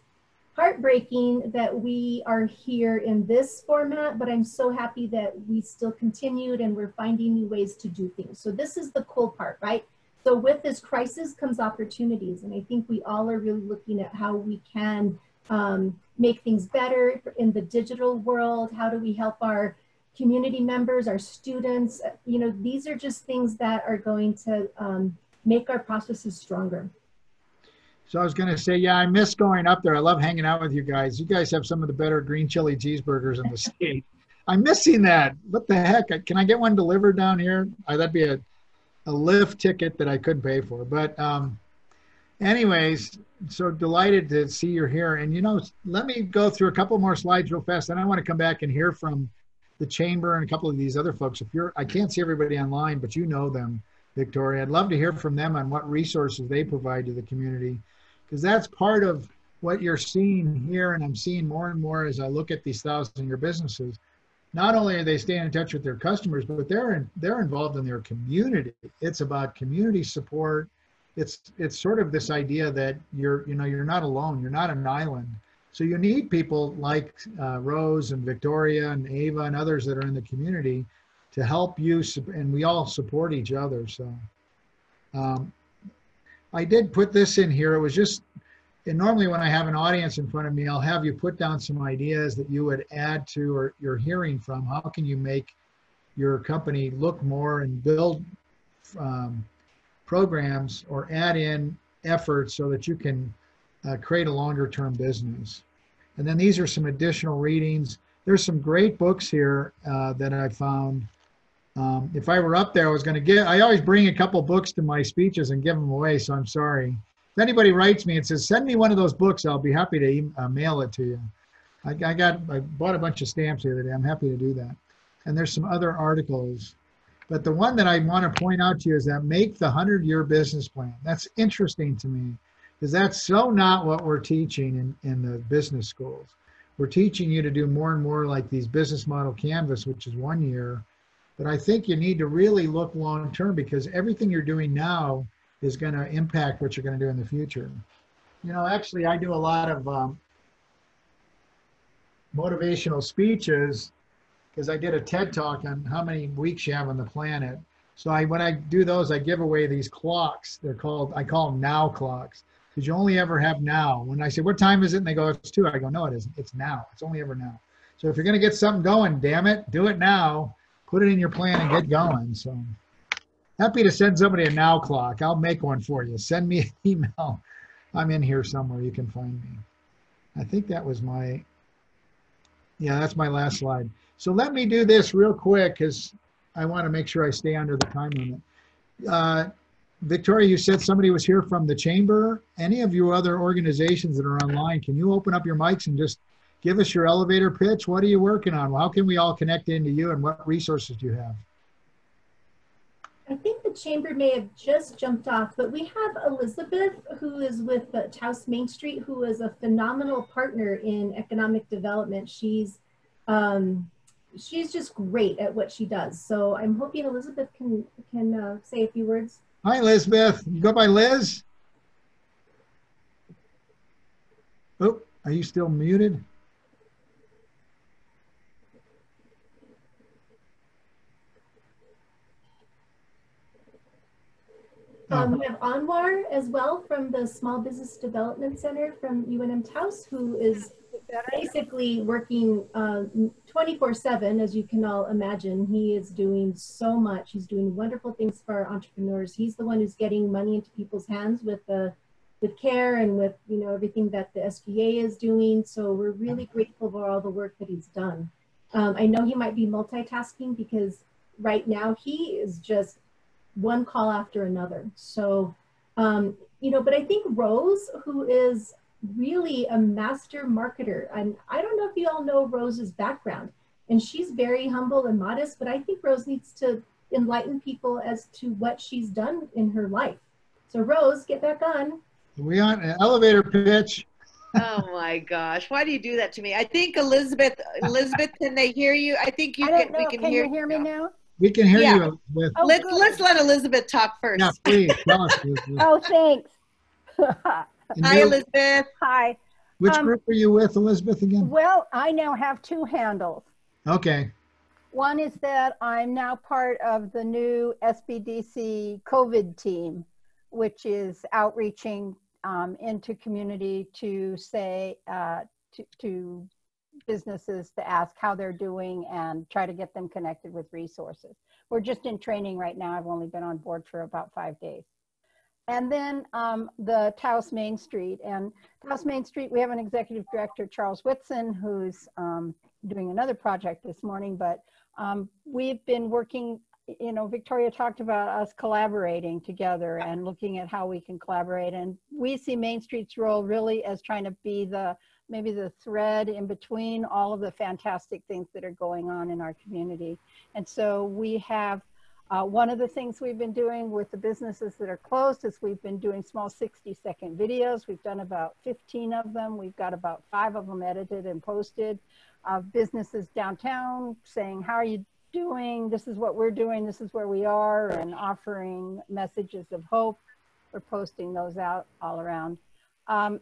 heartbreaking that we are here in this format, but I'm so happy that we still continued and we're finding new ways to do things. So this is the cool part, right? So with this crisis comes opportunities. And I think we all are really looking at how we can um, make things better in the digital world. How do we help our community members, our students? You know, these are just things that are going to um, make our processes stronger. So I was going to say, yeah, I miss going up there. I love hanging out with you guys. You guys have some of the better green chili cheeseburgers in the state. I'm missing that. What the heck? Can I get one delivered down here? Uh, that'd be a, a lift ticket that I couldn't pay for. But um, anyways, so delighted to see you're here. And you know, let me go through a couple more slides real fast. And I want to come back and hear from the chamber and a couple of these other folks. If you're, I can't see everybody online, but you know them, Victoria. I'd love to hear from them on what resources they provide to the community, because that's part of what you're seeing here. And I'm seeing more and more as I look at these thousand year businesses. Not only are they staying in touch with their customers, but they're in, they're involved in their community. It's about community support. It's it's sort of this idea that you're you know you're not alone. You're not an island so you need people like uh, Rose and Victoria and Ava and others that are in the community to help you, and we all support each other. So um, I did put this in here. It was just, and normally when I have an audience in front of me, I'll have you put down some ideas that you would add to or you're hearing from. How can you make your company look more and build um, programs or add in efforts so that you can uh, create a longer term business. And then these are some additional readings. There's some great books here uh, that I found. Um, if I were up there, I was going to get, I always bring a couple books to my speeches and give them away, so I'm sorry. If anybody writes me and says, send me one of those books, I'll be happy to uh, mail it to you. I, I got, I bought a bunch of stamps the other day. I'm happy to do that. And there's some other articles. But the one that I want to point out to you is that make the 100 year business plan. That's interesting to me because that's so not what we're teaching in, in the business schools. We're teaching you to do more and more like these business model canvas, which is one year. But I think you need to really look long term because everything you're doing now is going to impact what you're going to do in the future. You know, actually, I do a lot of um, motivational speeches because I did a TED talk on how many weeks you have on the planet. So I, when I do those, I give away these clocks. They're called, I call them now clocks because you only ever have now. When I say, what time is it? And they go, it's two. I go, no, it isn't. It's now. It's only ever now. So if you're going to get something going, damn it, do it now. Put it in your plan and get going. So happy to send somebody a now clock. I'll make one for you. Send me an email. I'm in here somewhere. You can find me. I think that was my, yeah, that's my last slide. So let me do this real quick because I want to make sure I stay under the time limit. Uh, Victoria, you said somebody was here from the chamber. Any of you other organizations that are online, can you open up your mics and just give us your elevator pitch? What are you working on? How can we all connect into you and what resources do you have? I think the chamber may have just jumped off, but we have Elizabeth, who is with the Taos Main Street, who is a phenomenal partner in economic development. She's um, she's just great at what she does. So I'm hoping Elizabeth can can uh, say a few words. Hi, Elizabeth. You go by Liz? Oh, are you still muted? Um, we have Anwar as well from the Small Business Development Center from UNM Taos, who is basically working 24-7, uh, as you can all imagine. He is doing so much. He's doing wonderful things for our entrepreneurs. He's the one who's getting money into people's hands with the with care and with you know everything that the SBA is doing. So we're really grateful for all the work that he's done. Um, I know he might be multitasking because right now he is just one call after another. So, um, you know, but I think Rose, who is really a master marketer. And I don't know if you all know Rose's background, and she's very humble and modest, but I think Rose needs to enlighten people as to what she's done in her life. So Rose, get back on. We on an elevator pitch. oh my gosh! Why do you do that to me? I think Elizabeth, Elizabeth, can they hear you? I think you I can. Know. We can, can hear you hear me now. We can hear yeah. you. With, oh, let's let's let Elizabeth talk first. Yeah, please tell us. oh, thanks. Hi, Elizabeth. Hi. Which um, group are you with, Elizabeth, again? Well, I now have two handles. Okay. One is that I'm now part of the new SBDC COVID team, which is outreaching um, into community to say uh, to, to businesses to ask how they're doing and try to get them connected with resources. We're just in training right now. I've only been on board for about five days. and then um, the Taos Main Street. And Taos Main Street, we have an executive director, Charles Whitson, who's um, doing another project this morning, but um, we've been working, you know, Victoria talked about us collaborating together and looking at how we can collaborate. And we see Main Street's role really as trying to be the, maybe the thread in between all of the fantastic things that are going on in our community. And so we have uh, one of the things we've been doing with the businesses that are closed is we've been doing small 60 second videos. We've done about 15 of them. We've got about five of them edited and posted of businesses downtown saying, how are you doing? This is what we're doing. This is where we are and offering messages of hope. We're posting those out all around. Um,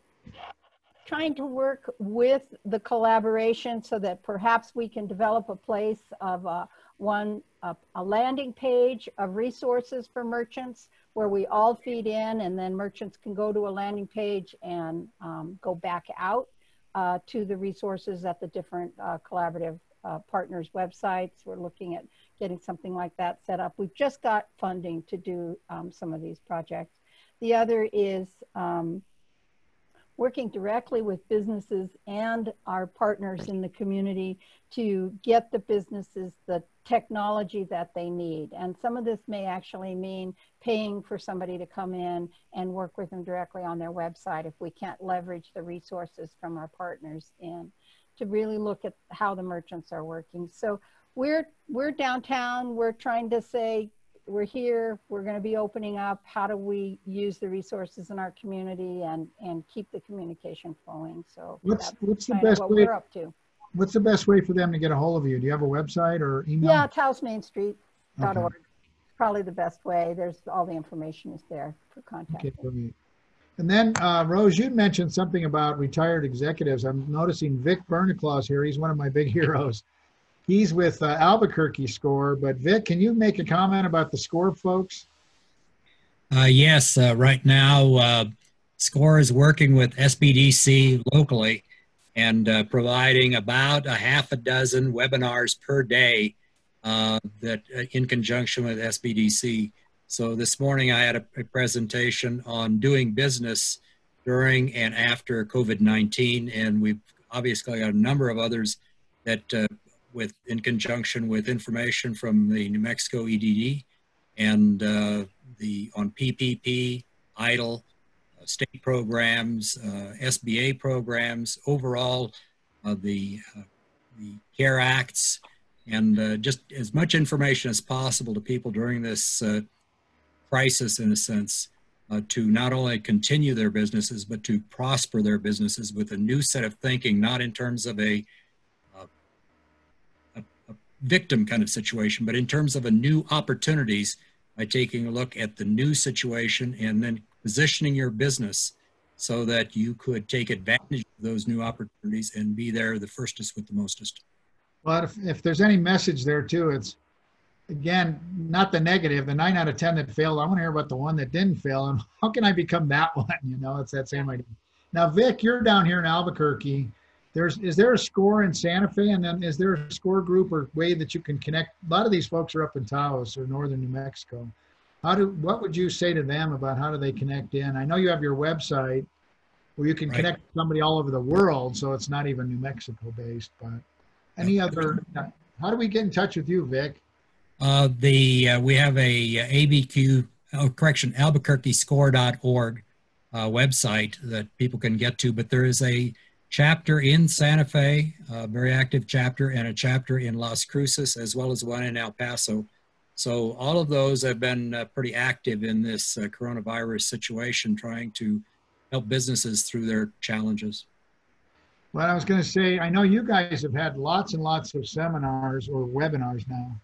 trying to work with the collaboration so that perhaps we can develop a place of uh, one a, a, landing page of resources for merchants where we all feed in and then merchants can go to a landing page and um, go back out uh, to the resources at the different uh, collaborative uh, partners websites. We're looking at getting something like that set up. We've just got funding to do um, some of these projects. The other is um, working directly with businesses and our partners in the community to get the businesses the technology that they need. And some of this may actually mean paying for somebody to come in and work with them directly on their website if we can't leverage the resources from our partners in to really look at how the merchants are working. So we're we're downtown, we're trying to say we're here, we're going to be opening up. How do we use the resources in our community and and keep the communication flowing? So what's what's the best way? we're up to. What's the best way for them to get a hold of you? Do you have a website or email? Yeah, taosmainstreet.org. Okay. Probably the best way. There's all the information is there for contact. Okay. And then, uh, Rose, you mentioned something about retired executives. I'm noticing Vic Burnaclaws here. He's one of my big heroes. He's with uh, Albuquerque SCORE. But Vic, can you make a comment about the SCORE folks? Uh, yes, uh, right now, uh, SCORE is working with SBDC locally and uh, providing about a half a dozen webinars per day uh, that in conjunction with SBDC. So this morning I had a, a presentation on doing business during and after COVID-19, and we've obviously got a number of others that with in conjunction with information from the New Mexico EDD and uh, the on PPP, EIDL, state programs, uh, SBA programs, overall uh, the, uh, the CARES Act, and just as much information as possible to people during this crisis in a sense uh, to not only continue their businesses but to prosper their businesses with a new set of thinking not in terms of uh, a, victim kind of situation but in terms of a new opportunities by taking a look at the new situation and then positioning your business so that you could take advantage of those new opportunities and be there the firstest with the mostest. Well, if, if there's any message there too, it's again, not the negative, the nine out of 10 that failed. I want to hear about the one that didn't fail and how can I become that one? You know, it's that same idea. Now, Vic, you're down here in Albuquerque. There's, is there a score in Santa Fe? And then is there a score group or way that you can connect? A lot of these folks are up in Taos or Northern New Mexico. How do what would you say to them about how do they connect in? I know you have your website where you can right. connect somebody all over the world, so it's not even New Mexico based. But any other? How do we get in touch with you, Vic? Uh, the uh, we have a uh, ABQ oh, correction AlbuquerqueScore.org uh, website that people can get to, but there is a chapter in Santa Fe, a very active chapter, and a chapter in Las Cruces, as well as one in El Paso. So all of those have been uh, pretty active in this uh, coronavirus situation, trying to help businesses through their challenges. Well, I was going to say, I know you guys have had lots and lots of seminars or webinars now.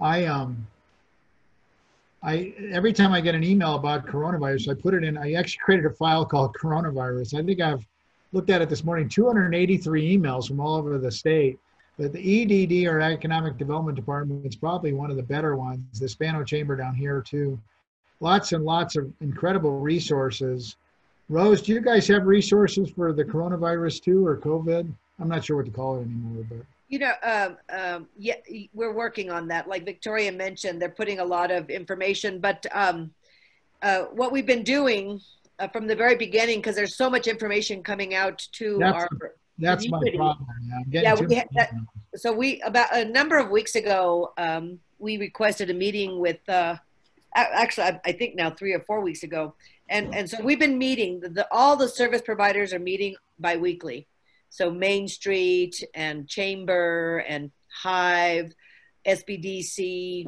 I um, I every time I get an email about coronavirus, I put it in. I actually created a file called coronavirus. I think I've looked at it this morning. 283 emails from all over the state but the EDD or Economic Development Department is probably one of the better ones. The Hispano Chamber down here too. Lots and lots of incredible resources. Rose, do you guys have resources for the coronavirus too or COVID? I'm not sure what to call it anymore, but. You know, um, um, yeah, we're working on that. Like Victoria mentioned, they're putting a lot of information, but um, uh, what we've been doing uh, from the very beginning, because there's so much information coming out to That's our. That's my community. problem. I'm Yeah, we had that- so we about a number of weeks ago um, we requested a meeting with uh, actually I, I think now three or four weeks ago and and so we've been meeting the, the, all the service providers are meeting biweekly so main street and chamber and hive sbdc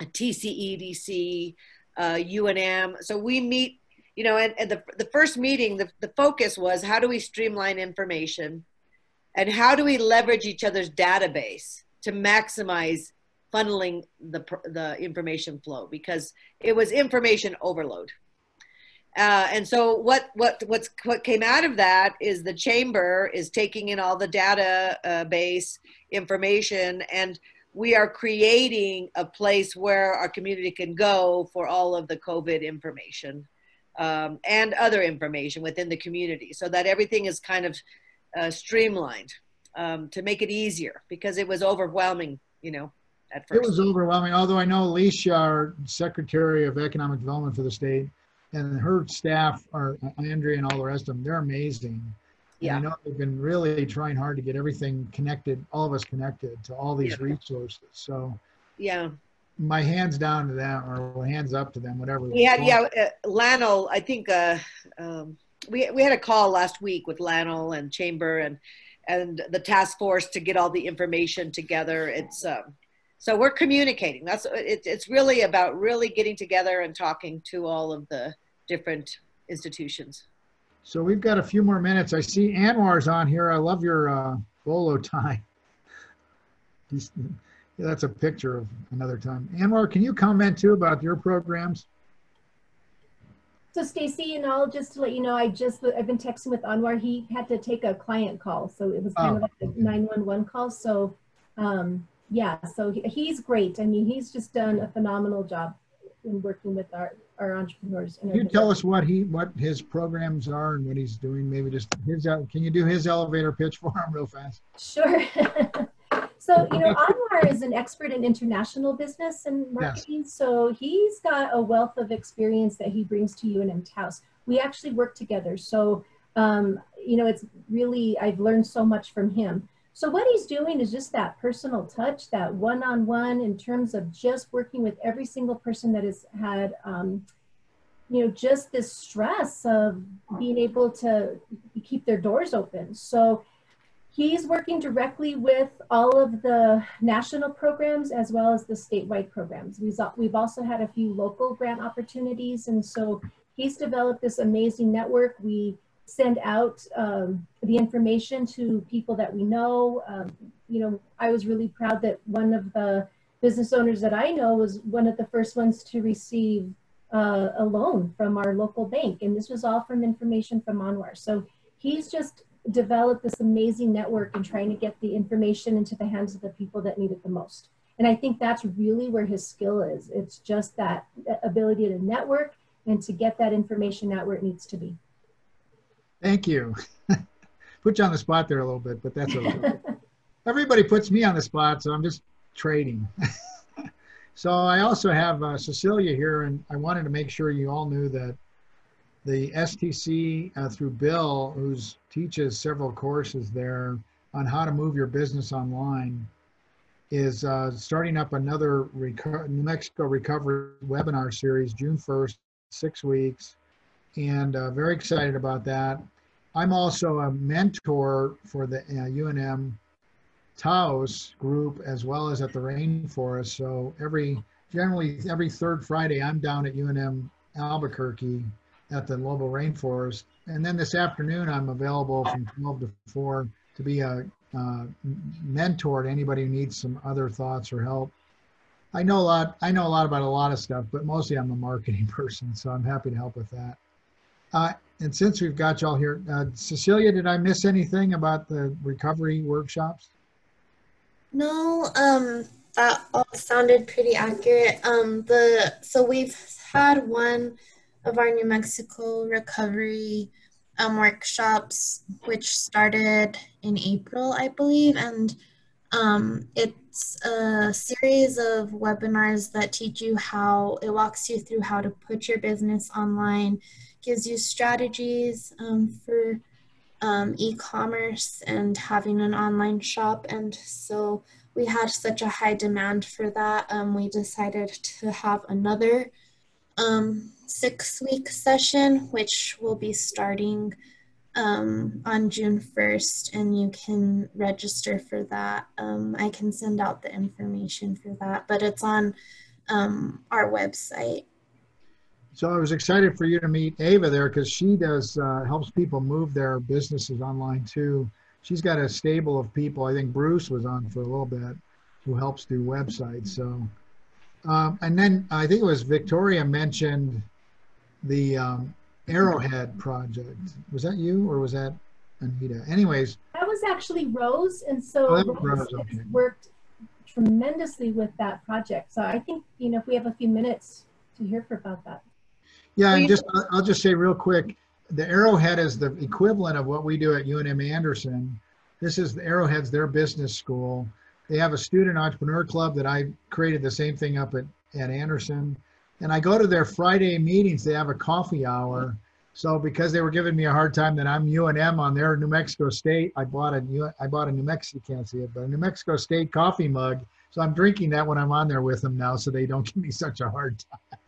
tcedc uh, unm so we meet you know and, and the, the first meeting the, the focus was how do we streamline information and how do we leverage each other's database to maximize funneling the, the information flow because it was information overload. Uh, and so what what what's what came out of that is the chamber is taking in all the data uh, base information and we are creating a place where our community can go for all of the covid information um, and other information within the community so that everything is kind of uh, streamlined um, to make it easier because it was overwhelming, you know, at first. It was overwhelming, although I know Alicia, our Secretary of Economic Development for the state, and her staff are, Andrea and all the rest of them, they're amazing. And I know they've been really trying hard to get everything connected, all of us connected to all these Yeah. resources. So yeah, my hands down to them or hands up to them, whatever. we had yeah, uh, Lionel. I think uh, um, we we had a call last week with Lionel and Chamber and and the task force to get all the information together. It's um, so we're communicating. That's it, it's really about really getting together and talking to all of the different institutions. So we've got a few more minutes. I see Anwar's on here. I love your uh, bolo tie. Yeah, that's a picture of another time. Anwar, can you comment too about your programs? So Stacy, you know, just to let you know, I just I've been texting with Anwar. He had to take a client call, so it was kind Oh, of like a okay. 911 call. So um, yeah, so he, he's great. I mean, he's just done a phenomenal job in working with our our entrepreneurs. Can you tell us what he, what his programs are and what he's doing? Maybe just his, can you do his elevator pitch for him real fast? Sure. so, you know, Anwar is an expert in international business and marketing. So he's got a wealth of experience that he brings to UNM Taos. We actually work together. So, um, you know, it's really, I've learned so much from him. So what he's doing is just that personal touch, that one-on-one in terms of just working with every single person that has had, um, you know, just this stress of being able to keep their doors open. So He's working directly with all of the national programs as well as the statewide programs. We've, also had a few local grant opportunities. And so he's developed this amazing network. We send out um, the information to people that we know. Um, you know, I was really proud that one of the business owners that I know was one of the first ones to receive uh, a loan from our local bank. And this was all from information from Anwar. So he's just developed this amazing network and trying to get the information into the hands of the people that need it the most. And I think that's really where his skill is. It's just that ability to network and to get that information out where it needs to be. Thank you. Put you on the spot there a little bit, but that's okay. Everybody puts me on the spot, so I'm just trading. so I also have uh, Cecilia here, and I wanted to make sure you all knew that the STC uh, through Bill, who teaches several courses there on how to move your business online, is uh, starting up another Reco- New Mexico Recovery webinar series June 1st, six weeks, and uh, very excited about that. I'm also a mentor for the uh, UNM Taos group as well as at the Rainforest. So every generally every third Friday, I'm down at UNM Albuquerque at the Lobo Rainforest, and then this afternoon I'm available from 12 to 4 to be a uh, mentor to anybody who needs some other thoughts or help. I know a lot. I know a lot about a lot of stuff, but mostly I'm a marketing person, so I'm happy to help with that. Uh, and since we've got y'all here, uh, Cecilia, did I miss anything about the recovery workshops? No, um, that all sounded pretty accurate. Um, the so we've had one of our New Mexico recovery um, workshops, which started in April, I believe, and Um, it's a series of webinars that teach you how, it walks you through how to put your business online, gives you strategies um, for um, e-commerce and having an online shop. And so we had such a high demand for that. Um, we decided to have another um, six week session, which will be starting um, on June 1st, and you can register for that. Um, I can send out the information for that, but it's on um, our website. So I was excited for you to meet Ava there because she does uh, helps people move their businesses online too. She's got a stable of people. I think Bruce was on for a little bit, who helps do websites. So, um, and then I think it was Victoria mentioned the um, Arrowhead project. Was that you or was that Anita? Anyways, That was actually Rose, and so Oh, Rose Rose, okay. worked tremendously with that project. So I think, you know, if we have a few minutes to hear for about that. Yeah, and just, I'll- I'll just say real quick, the Arrowhead is the equivalent of what we do at UNM Anderson. This is the Arrowhead's their business school. They have a student entrepreneur club that I created the same thing up at, at Anderson. And I go to their Friday meetings, they have a coffee hour. So because they were giving me a hard time that I'm UNM on their New Mexico State, I bought a I bought a New Mexico, can't see it, but a New Mexico State coffee mug. So I'm drinking that when I'm on there with them now, so they don't give me such a hard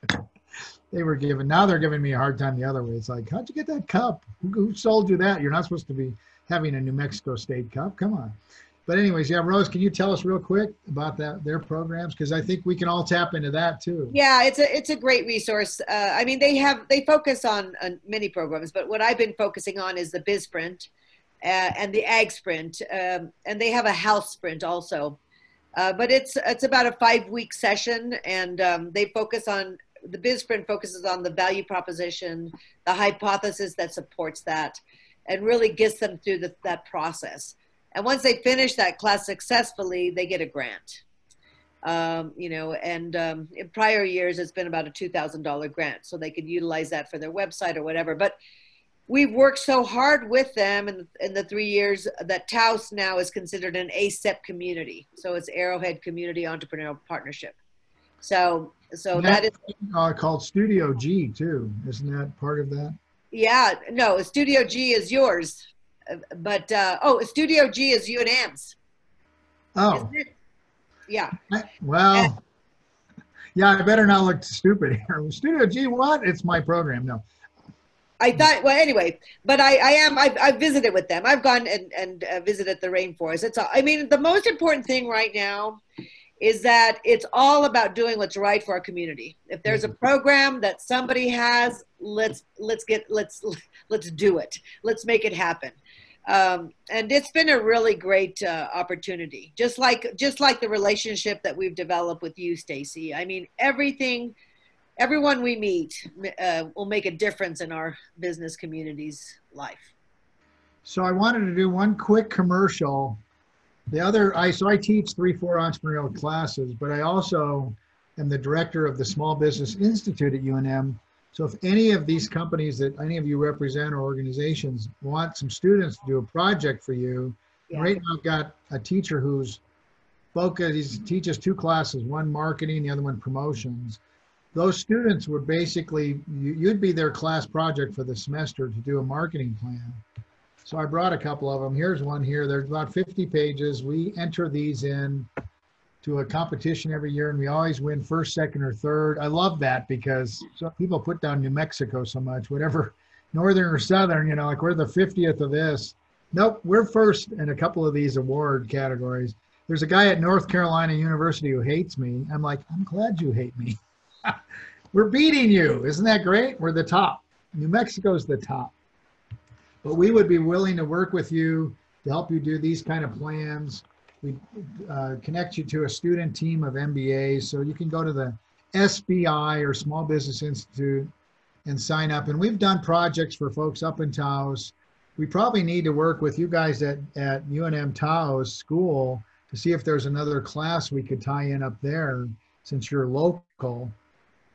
time. They were giving now they're giving me a hard time the other way. It's like how'd you get that cup? Who, who sold you that? You're not supposed to be having a new mexico state cup. Come on but anyways yeah rose can you tell us real quick about that their programs because i think we can all tap into that too Yeah, it's a it's a great resource. Uh, I mean, they have they focus on, on many programs, but what I've been focusing on is the Biz Sprint uh, and the Ag Sprint, um, and they have a Health Sprint also. Uh, but it's it's about a five week session, and um, they focus on the Biz Sprint focuses on the value proposition, the hypothesis that supports that, and really gets them through the, that process. And once they finish that class successfully, they get a grant. Um, you know, and um, in prior years it's been about a two thousand dollar grant, so they could utilize that for their website or whatever. But we've worked so hard with them in, in the three years that Taos now is considered an ACEP community, so it's Arrowhead Community Entrepreneurial Partnership. So, so that is uh, called studio g too. Isn't that part of that? Yeah, no, Studio G is yours, but uh, oh, Studio G is UNM's. oh? Yeah. well yeah i better not look stupid here studio g what it's my program no I thought, well, anyway, but I, I am, I've, I've visited with them. I've gone and, and uh, visited the rainforest. It's, all, I mean, the most important thing right now is that it's all about doing what's right for our community. If there's a program that somebody has, let's, let's get, let's, let's do it. Let's make it happen. Um, and it's been a really great uh, opportunity. Just like, just like the relationship that we've developed with you, Stacy. I mean, everything, everyone we meet uh, will make a difference in our business community's life. So I wanted to do one quick commercial. The other, I so I teach three, four entrepreneurial classes, but I also am the director of the Small Business Institute at UNM. So if any of these companies that any of you represent or organizations want some students to do a project for you, Yeah. right now I've got a teacher who's focused, he teaches two classes, one marketing, the other one promotions. Those students would basically, you- you'd be their class project for the semester to do a marketing plan. So I brought a couple of them. Here's one here. There's about 50 pages. We enter these in to a competition every year and we always win first, second, or third. I love that because people put down New Mexico so much, whatever, northern or southern, you know, like we're the 50th of this. Nope, we're first in a couple of these award categories. There's a guy at North Carolina University who hates me. I'm like, I'm glad you hate me. we're beating you. Isn't that great? We're the top. New Mexico's the top but we would be willing to work with you to help you do these kind of plans. We uh, connect you to a student team of MBAs, so you can go to the SBI or Small Business Institute and sign up. And we've done projects for folks up in Taos. We probably need to work with you guys at, at UNM Taos School to see if there's another class we could tie in up there since you're local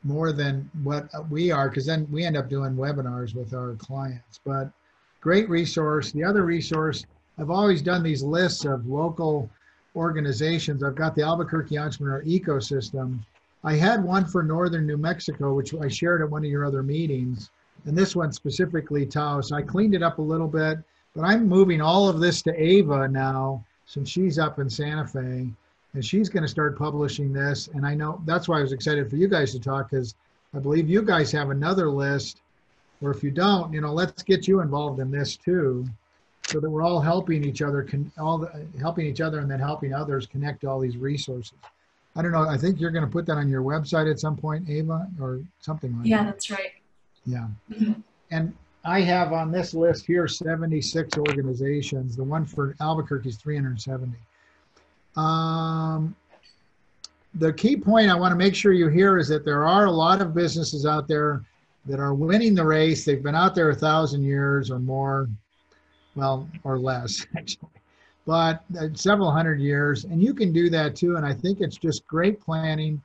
more than what we are, because then we end up doing webinars with our clients. But great resource. The other resource, I've always done these lists of local organizations. I've got the Albuquerque Entrepreneur Ecosystem. I had one for Northern New Mexico, which I shared at one of your other meetings. And this one specifically, Taos. I cleaned it up a little bit, but I'm moving all of this to Ava now since she's up in Santa Fe and she's going to start publishing this. And I know that's why I was excited for you guys to talk because I believe you guys have another list, or if you don't, you know, let's get you involved in this too, so that we're all helping each other, can all the, helping each other, and then helping others connect all these resources. I don't know. I think you're going to put that on your website at some point, Ava, or something like Yeah, that. Yeah, that's right. Yeah. Mhm. And I have on this list here 76 organizations. The one for Albuquerque is 370. Um, the key point I want to make sure you hear is that there are a lot of businesses out there that are winning the race. They've been out there a thousand years or more, well, or less actually, but uh, several hundred years. And you can do that too. And I think it's just great planning,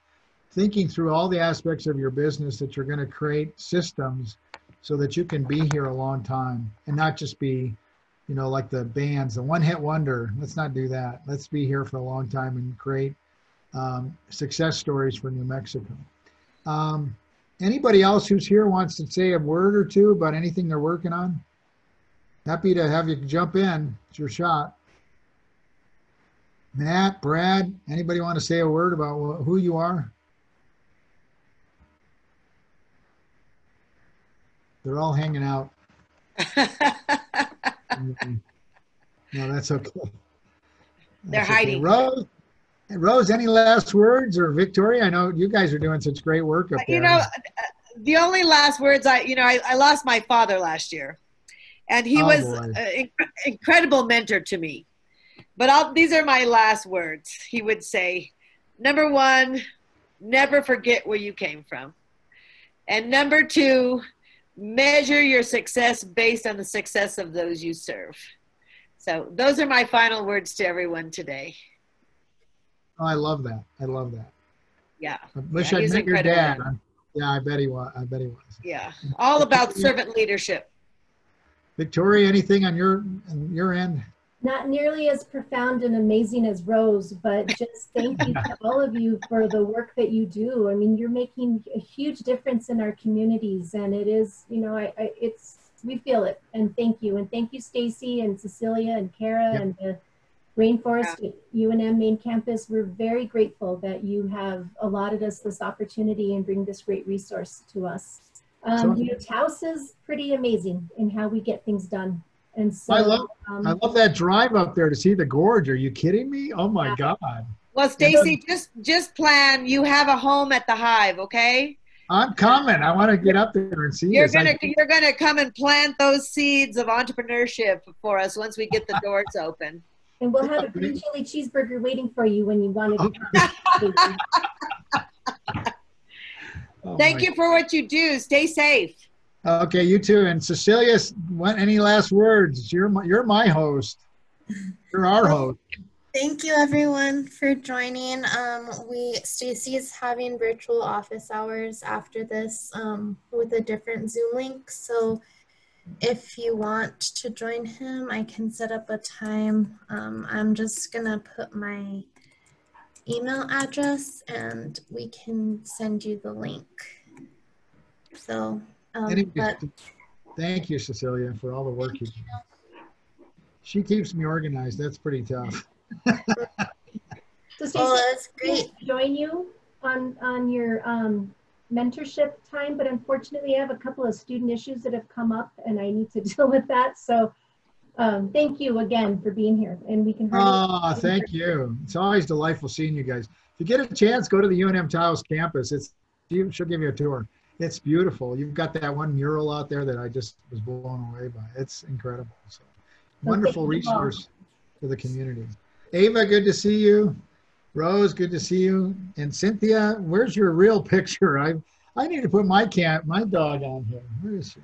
thinking through all the aspects of your business that you're going to create systems so that you can be here a long time and not just be, you know, like the bands, the one hit wonder. Let's not do that. Let's be here for a long time and create um, success stories for New Mexico. Um, anybody else who's here wants to say a word or two about anything they're working on? Happy to have you jump in. It's your shot. Matt, Brad, anybody want to say a word about who you are? They're all hanging out. No, that's okay. They're okay. hiding. Rose, Rose, any last words or Victoria? I know you guys are doing such great work up there. you know, the only last words I, you know, I, I lost my father last year, and he Oh, was an inc- incredible mentor to me. But I'll, these are my last words. He would say, number one, never forget where you came from, and number two, measure your success based on the success of those you serve. So those are my final words to everyone today. Oh, I love that. I love that. Yeah, I wish Yeah, I'd met your dad. Yeah, I bet he was. I bet he was. yeah, all about servant leadership. Victoria, anything on your on your end? Not nearly as profound and amazing as Rose, but just thank you to all of you for the work that you do. I mean, you're making a huge difference in our communities, and it is, you know, I, I it's we feel it, and thank you, and thank you, Stacy and Cecilia and Kara Yep. and the Rainforest at UNM main campus. We're very grateful that you have allotted us this opportunity and bring this great resource to us. Um, So- you know, Taos is pretty amazing in how we get things done, and so I love um, I love that drive up there to see the gorge. Are you kidding me? Oh my Yeah. God. Well, Stacy, just just plan. You have a home at the Hive, okay? I'm coming. I want to get up there and see You're this. Gonna you're gonna come and plant those seeds of entrepreneurship for us once we get the doors open. And we'll have a green chili cheeseburger waiting for you when you want it. oh Thank my- you for what you do. Stay safe. Okay, you too. And Cecilia, what, any last words? You're my, you're my host. You're our host. Thank you everyone for joining. Um, we Stacy is having virtual office hours after this um, with a different Zoom link. So if you want to join him, I can set up a time. Um, I'm just gonna put my email address and we can send you the link. So, um, Anyway, but Thank you, Cecilia, for all the work you do. She keeps me organized. That's pretty tough. So Stacy, oh, that's I can great. join you on, on your um, mentorship time, but unfortunately I have a couple of student issues that have come up and I need to deal with that. So um, thank you again for being here and we can. hardly- Oh, thank you. It's always delightful seeing you guys. If you get a chance, go to the UNM Taos campus. It's you- she'll give you a tour. It's beautiful. You've got that one mural out there that I just was blown away by. It's incredible. So wonderful resource for the community. Ava, good to see you. Rose, good to see you. And Cynthia, where's your real picture? I I need to put my cat, my dog on here. Where is she?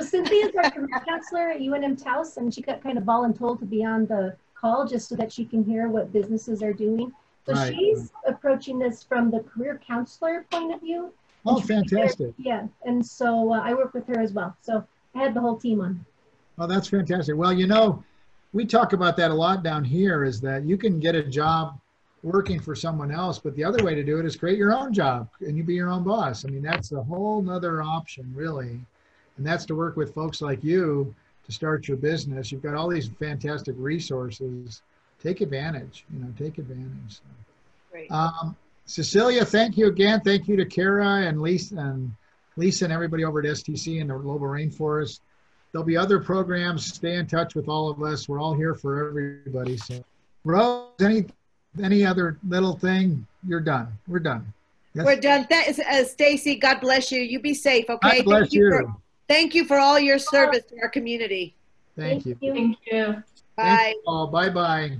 So Cynthia's our career counselor at UNM Taos, and she got kind of voluntold to be on the call just so that she can hear what businesses are doing. So Right. she's approaching this from the career counselor point of view. Oh, fantastic. Yeah, and so uh, I work with her as well. So I had the whole team on. Oh, that's fantastic. Well, you know, we talk about that a lot down here is that you can get a job working for someone else, but the other way to do it is create your own job and you be your own boss. I mean, that's a whole nother option, really. And that's to work with folks like you to start your business. You've got all these fantastic resources. Take advantage, you know, take advantage. So. Great. Um, Cecilia, thank you again. Thank you to Kara and Lisa and Lisa and everybody over at STC and the Global Rainforest. There'll be other programs. Stay in touch with all of us. We're all here for everybody. So, Rose, any any other little thing? You're done. We're done. Yes? We're done. That is, uh, Stacy, God bless you. You be safe, okay? God bless thank you. you. For, thank you for all your service to our community. Thank you. Thank you. Bye. Thank you all. Bye bye.